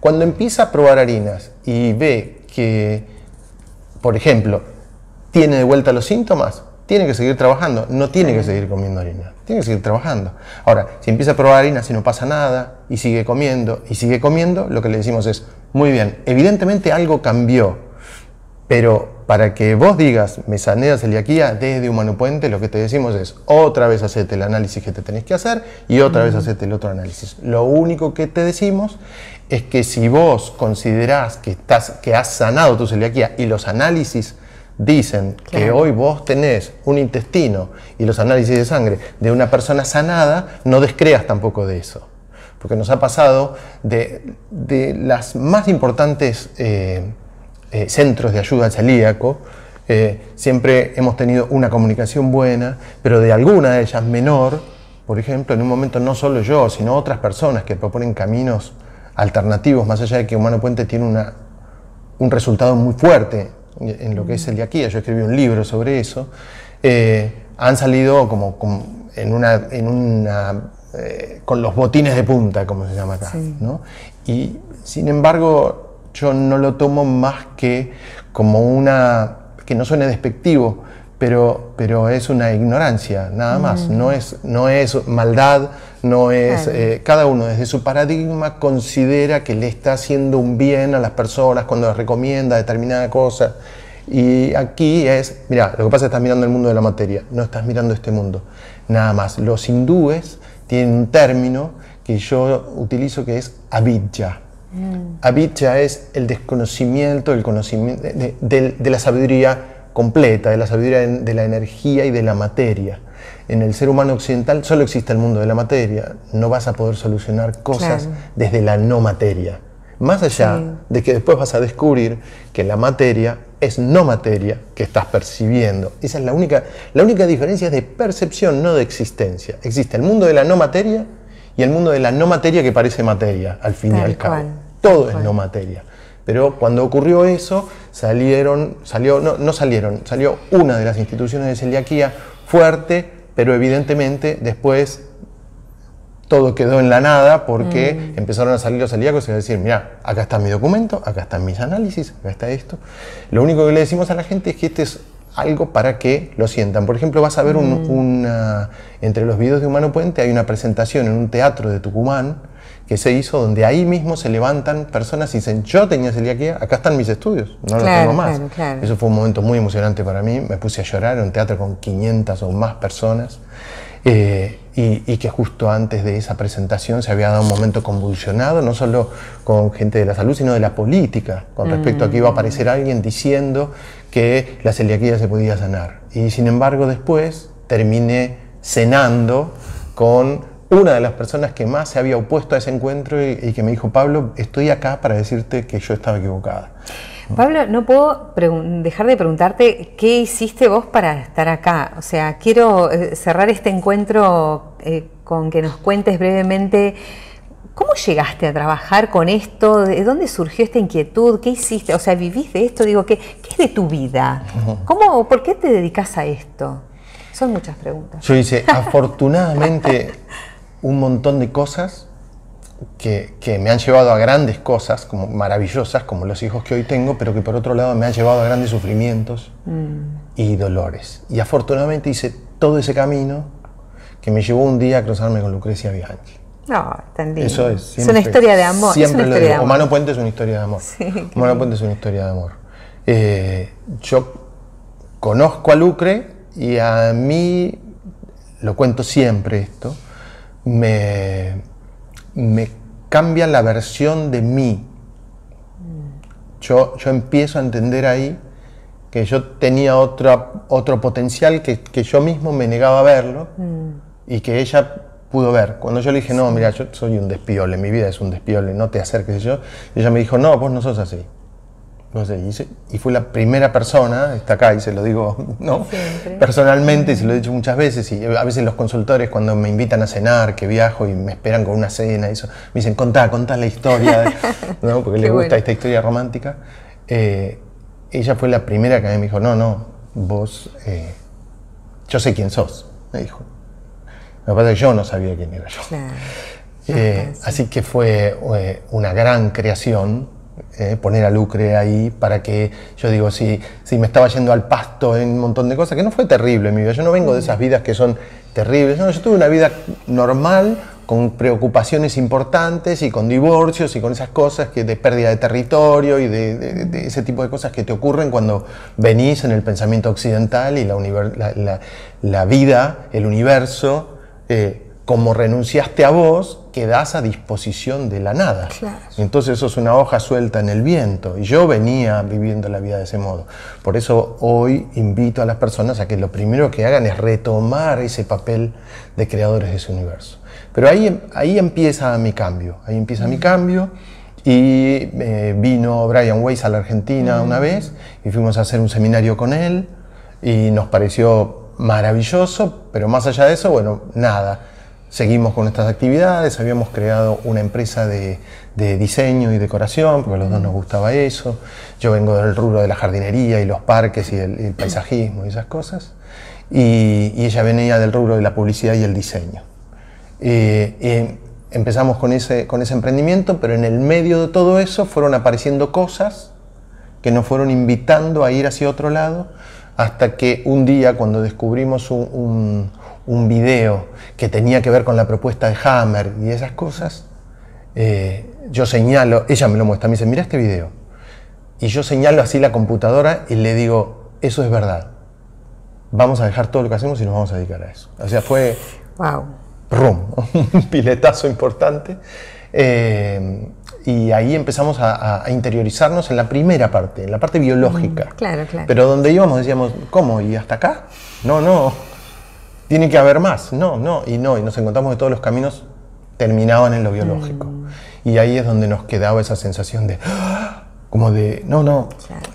Cuando empieza a probar harinas y ve que, por ejemplo, tiene de vuelta los síntomas, tiene que seguir trabajando, no tiene que seguir comiendo harina, tiene que seguir trabajando. Ahora, si empieza a probar harina, si no pasa nada y sigue comiendo y sigue comiendo, lo que le decimos es, muy bien, evidentemente algo cambió, pero para que vos digas, me sané la celiaquía desde Humano Puente, lo que te decimos es, otra vez hacete el análisis que te tenés que hacer y otra vez hacete el otro análisis. Lo único que te decimos es que si vos considerás que, estás, que has sanado tu celiaquía y los análisis dicen que hoy vos tenés un intestino y los análisis de sangre de una persona sanada, no descreas tampoco de eso. Porque nos ha pasado de, de las más importantes eh, eh, centros de ayuda al celíaco, eh, siempre hemos tenido una comunicación buena, pero de alguna de ellas menor, por ejemplo, en un momento no solo yo, sino otras personas que proponen caminos alternativos, más allá de que Humano Puente tiene una, un resultado muy fuerte en lo que es celiaquía, yo escribí un libro sobre eso, eh, han salido como, como en una, en una eh, con los botines de punta, como se llama acá. Sí. ¿no? Y sin embargo, yo no lo tomo más que como una, que no suene despectivo, pero, pero es una ignorancia, nada más. No, es, no es maldad, no es... Claro. eh, cada uno desde su paradigma considera que le está haciendo un bien a las personas cuando les recomienda determinada cosa. Y aquí es, mira, lo que pasa es que estás mirando el mundo de la materia, no estás mirando este mundo. Nada más. Los hindúes tienen un término que yo utilizo que es avidya. Avidya es el desconocimiento, el conocimiento de, de- de la sabiduría completa, de la sabiduría de, la energía y de la materia. En el ser humano occidental solo existe el mundo de la materia. No vas a poder solucionar cosas Claro. desde la no materia. Más allá Sí. de que después vas a descubrir que la materia es no materia que estás percibiendo. Esa es la única, la única diferencia es de percepción, no de existencia. Existe el mundo de la no materia y el mundo de la no materia que parece materia, al fin y al cabo. cual, Todo es no materia. Pero cuando ocurrió eso, salieron, salió, no, no salieron, salió una de las instituciones de celiaquía fuerte, pero evidentemente después todo quedó en la nada porque empezaron a salir los celíacos y a decir, mira, acá está mi documento, acá están mis análisis, acá está esto. Lo único que le decimos a la gente es que este es algo para que lo sientan. Por ejemplo, vas a ver un- una, entre los videos de Humano Puente hay una presentación en un teatro de Tucumán que se hizo donde ahí mismo se levantan personas y dicen, yo tenía celiaquía, acá están mis estudios, no Claro, los tengo más. claro, claro. Eso fue un momento muy emocionante para mí, me puse a llorar en un teatro con 500 o más personas. eh, y, y que justo antes de esa presentación se había dado un momento convulsionado, no solo con gente de la salud, sino de la política, con respecto a que iba a aparecer alguien diciendo que la celiaquía se podía sanar. Y sin embargo después terminé cenando con una de las personas que más se había opuesto a ese encuentro y, y que me dijo, Pablo, estoy acá para decirte que yo estaba equivocada. Pablo, no puedo dejar de preguntarte qué hiciste vos para estar acá. O sea, quiero eh, cerrar este encuentro eh, con que nos cuentes brevemente ¿Cómo llegaste a trabajar con esto? ¿De dónde surgió esta inquietud? ¿Qué hiciste? O sea, ¿vivís de esto? Digo, ¿qué, qué es de tu vida? ¿Cómo, ¿Por qué te dedicas a esto? Son muchas preguntas. Yo hice, afortunadamente, un montón de cosas que, que, me han llevado a grandes cosas, como maravillosas, como los hijos que hoy tengo, pero que por otro lado me han llevado a grandes sufrimientos mm. y dolores. Y afortunadamente hice todo ese camino que me llevó un día a cruzarme con Lucrecia Bianchi. No, tan Eso es. Siempre, es una historia de amor. Siempre es lo digo. Humano Puente es una historia de amor. Sí, Humano Puente es una historia de amor. Eh, yo conozco a Lucre y a mí, lo cuento siempre esto, me, me cambia la versión de mí. Yo, yo empiezo a entender ahí que yo tenía otra, otro potencial que, que yo mismo me negaba a verlo mm. y que ella pudo ver. Cuando yo le dije, no, mira, yo soy un despiole, mi vida es un despiole, no te acerques yo, y ella me dijo, no, vos no sos así. No sé, y, fue la primera persona, está acá y se lo digo ¿no? personalmente, y se lo he dicho muchas veces, y a veces los consultores cuando me invitan a cenar, que viajo y me esperan con una cena, y eso, me dicen, contá, contá la historia, ¿no? porque le gusta esta historia romántica. Eh, ella fue la primera que me dijo, no, no, vos, eh, yo sé quién sos, me dijo. Lo que pasa es que yo no sabía quién era yo. Eh, así que fue una gran creación eh, poner a Lucre ahí para que yo digo, si, si me estaba yendo al pasto en un montón de cosas, que no fue terrible mi vida, yo no vengo de esas vidas que son terribles, no, yo tuve una vida normal, con preocupaciones importantes y con divorcios y con esas cosas que de pérdida de territorio y de, ese tipo de cosas que te ocurren cuando venís en el pensamiento occidental y la vida, el universo, eh, como renunciaste a vos, quedás a disposición de la nada. Entonces eso es una hoja suelta en el viento. Y yo venía viviendo la vida de ese modo. Por eso hoy invito a las personas a que lo primero que hagan es retomar ese papel de creadores de ese universo. Pero ahí, ahí empieza mi cambio. Ahí empieza mi cambio. Y eh, vino Brian Weiss a la Argentina una vez y fuimos a hacer un seminario con él y nos pareció maravilloso, pero más allá de eso, bueno, nada. Seguimos con nuestras actividades, habíamos creado una empresa de, diseño y decoración, porque a los dos nos gustaba eso. Yo vengo del rubro de la jardinería y los parques y el, paisajismo y esas cosas. Y, ella venía del rubro de la publicidad y el diseño. y empezamos con ese, emprendimiento, pero en el medio de todo eso fueron apareciendo cosas que nos fueron invitando a ir hacia otro lado hasta que un día cuando descubrimos un, video que tenía que ver con la propuesta de Hammer y esas cosas, eh, yo señalo, ella me lo muestra, me dice, mira este video. Y yo señalo así la computadora y le digo, eso es verdad. Vamos a dejar todo lo que hacemos y nos vamos a dedicar a eso. O sea, fue wow. un piletazo importante. Eh, y ahí empezamos a, interiorizarnos en la primera parte, en la parte biológica. Mm, claro, claro. Pero donde íbamos decíamos, ¿cómo? ¿Y hasta acá? No, no. Tiene que haber más. No, no. Y no. Y nos encontramos que todos los caminos terminaban en lo biológico. Mm. Y ahí es donde nos quedaba esa sensación de, ¡ah! como de, no, no,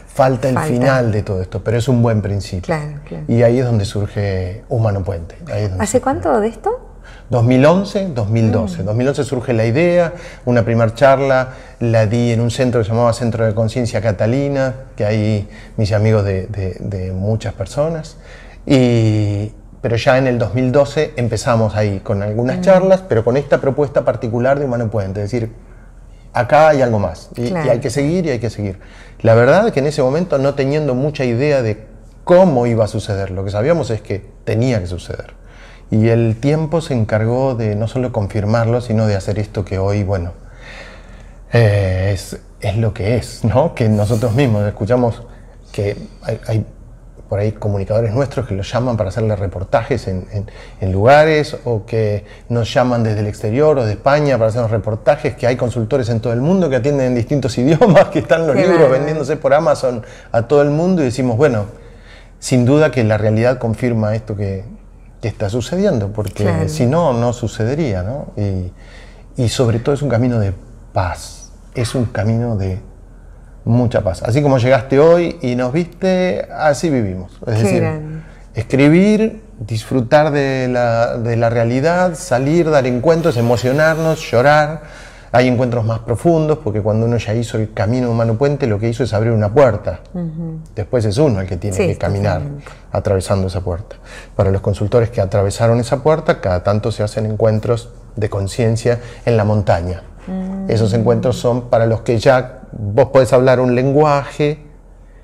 falta el final de todo esto, pero es un buen principio. Claro, claro. Y ahí es donde surge Humano Puente. ¿Hace cuánto de esto? 2011, 2012. 2011 surge la idea, una primera charla la di en un centro que se llamaba Centro de Conciencia Catalina, que ahí mis amigos de, muchas personas. Y, pero ya en el 2012 empezamos ahí con algunas mm. charlas, pero con esta propuesta particular de Humano Puente, es decir, acá hay algo más y, y, hay que seguir y hay que seguir. La verdad es que en ese momento no teniendo mucha idea de cómo iba a suceder, lo que sabíamos es que tenía que suceder. Y el tiempo se encargó de no solo confirmarlo, sino de hacer esto que hoy, bueno, eh, es, es, lo que es, ¿no? Que nosotros mismos escuchamos que hay, por ahí comunicadores nuestros que los llaman para hacerle reportajes en, en, lugares o que nos llaman desde el exterior o de España para hacer reportajes, que hay consultores en todo el mundo que atienden en distintos idiomas, que están los libros vendiéndose por Amazon a todo el mundo y decimos, bueno, sin duda que la realidad confirma esto que, que está sucediendo, porque si no, no sucedería, ¿no? Y, sobre todo es un camino de paz, es un camino de mucha paz. Así como llegaste hoy y nos viste, así vivimos. Es decir, escribir, disfrutar de la, de la, realidad, salir, dar encuentros, emocionarnos, llorar, Hay encuentros más profundos porque cuando uno ya hizo el camino humano puente, lo que hizo es abrir una puerta. Después es uno el que tiene que caminar atravesando esa puerta. Para los consultores que atravesaron esa puerta, cada tanto se hacen encuentros de conciencia en la montaña. Mm. Esos encuentros son para los que ya vos podés hablar un lenguaje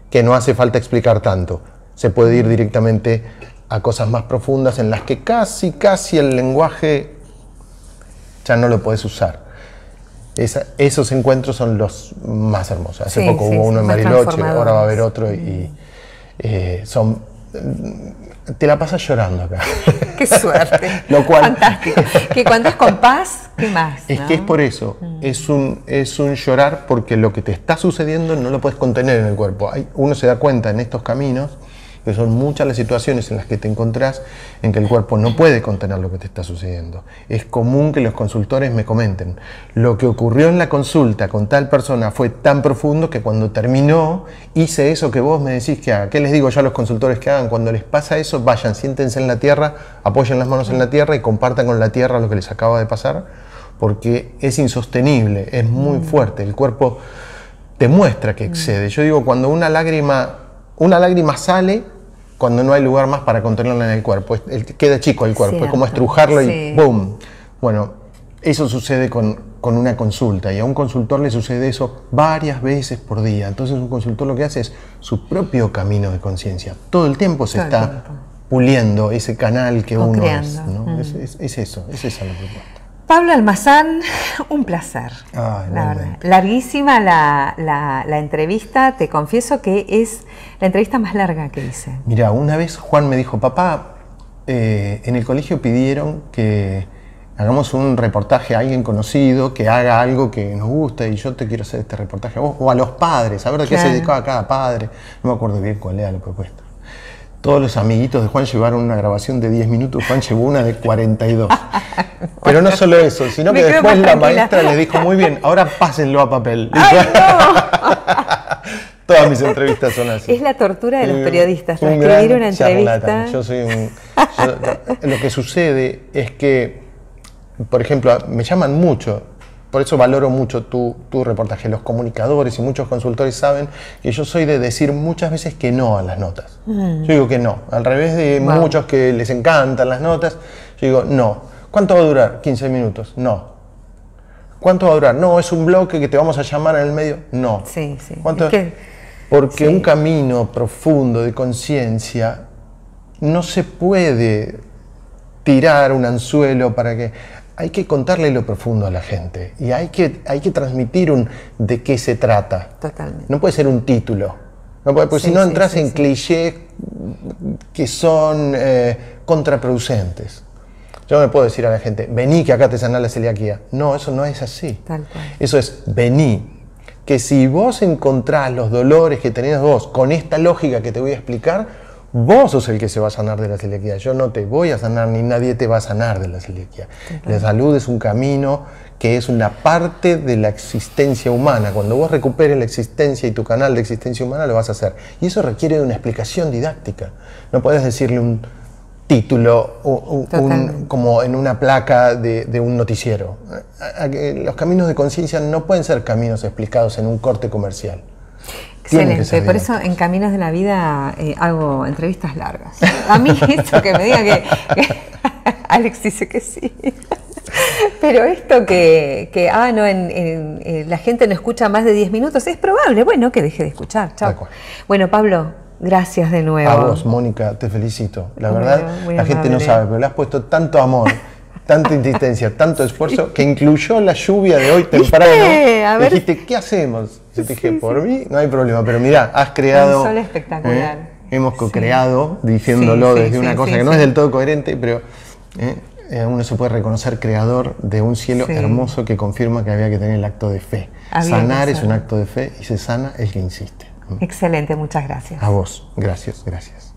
que no hace falta explicar tanto. Se puede ir directamente a cosas más profundas en las que casi, casi el lenguaje ya no lo podés usar esos encuentros son los más hermosos. Hace poco hubo uno en Mariloche, ahora va a haber otro y eh, son te la pasas llorando acá. Qué suerte. Lo cual, Fantástico. Que cuando es con paz, ¿qué más? Es que es por eso. Mm. Es, un, es un llorar porque lo que te está sucediendo no lo puedes contener en el cuerpo. Hay, uno se da cuenta en estos caminos que son muchas las situaciones en las que te encontrás en que el cuerpo no puede contener lo que te está sucediendo. Es común que los consultores me comenten, lo que ocurrió en la consulta con tal persona fue tan profundo que cuando terminó hice eso que vos me decís que haga. ¿Qué les digo yo a los consultores que hagan? Cuando les pasa eso, vayan, siéntense en la tierra, apoyen las manos en la tierra y compartan con la tierra lo que les acaba de pasar, porque es insostenible, es muy mm. fuerte, el cuerpo te muestra que excede. Yo digo, cuando una lágrima, una lágrima sale, cuando no hay lugar más para contenerlo en el cuerpo. Queda chico el cuerpo, es como estrujarlo y ¡boom! Bueno, eso sucede con, con, una consulta y a un consultor le sucede eso varias veces por día. Entonces un consultor lo que hace es su propio camino de conciencia. Todo el tiempo se está puliendo ese canal que uno es, mm. es, es, es, eso, es esa la propuesta. Pablo Almazán, un placer. la verdad. Larguísima la, entrevista, te confieso que es la entrevista más larga que hice. Mira, una vez Juan me dijo, papá, eh, en el colegio pidieron que hagamos un reportaje a alguien conocido, que haga algo que nos guste y yo te quiero hacer este reportaje a vos, o a los padres, a ver de qué se dedicaba cada padre. No me acuerdo bien cuál era la propuesta. Todos los amiguitos de Juan llevaron una grabación de 10 minutos, Juan llevó una de 42. Pero no solo eso, sino que después la maestra le dijo, muy bien, ahora pásenlo a papel. Todas mis entrevistas son así. Es la tortura de los periodistas, para escribir una entrevista. Yo soy un, lo que sucede es que, por ejemplo, me llaman mucho por eso valoro mucho tu, reportaje. Los comunicadores y muchos consultores saben que yo soy de decir muchas veces que no a las notas. Mm. Yo digo que no. Al revés de muchos que les encantan las notas, yo digo no. ¿Cuánto va a durar? 15 minutos. No. ¿Cuánto va a durar? No, es un bloque que te vamos a llamar en el medio. No. Sí, sí. ¿Cuánto? Porque un camino profundo de conciencia no se puede tirar un anzuelo para que hay que contarle lo profundo a la gente y hay que, hay que transmitir un de qué se trata. Totalmente. No puede ser un título. No puede, porque si no entras en clichés que son eh, contraproducentes. Yo no me puedo decir a la gente, vení que acá te sana la celiaquía. No, eso no es así. Eso es, vení. Que si vos encontrás los dolores que tenés vos con esta lógica que te voy a explicar, Vos sos el que se va a sanar de la celiaquía. Yo no te voy a sanar ni nadie te va a sanar de la celiaquía. La salud es un camino que es una parte de la existencia humana. Cuando vos recuperes la existencia y tu canal de existencia humana lo vas a hacer. Y eso requiere de una explicación didáctica. No puedes decirle un título como en una placa de, de un noticiero. Los caminos de conciencia no pueden ser caminos explicados en un corte comercial. Excelente, por eso en Caminos de la Vida eh, hago entrevistas largas. A mí esto que me diga que, Alex dice que sí. Pero esto que, que ah, no, en, eh, la gente no escucha más de 10 minutos, es probable, bueno, que deje de escuchar. Chao. Bueno, Pablo, gracias de nuevo. A vos, Mónica, te felicito. La verdad, la gente no sabe, pero le has puesto tanto amor tanta insistencia, tanto esfuerzo, que incluyó la lluvia de hoy temprano. A Dijiste, ¿qué hacemos? Yo te dije, por mí no hay problema, pero mira, has creado... Un sol espectacular. ¿eh? Hemos co-creado, diciéndolo desde una cosa que no es del todo coherente, pero ¿eh? Eh, uno se puede reconocer creador de un cielo hermoso que confirma que había que tener el acto de fe. Sanar es un acto de fe y se sana el que insiste. Excelente, muchas gracias. A vos, gracias, gracias.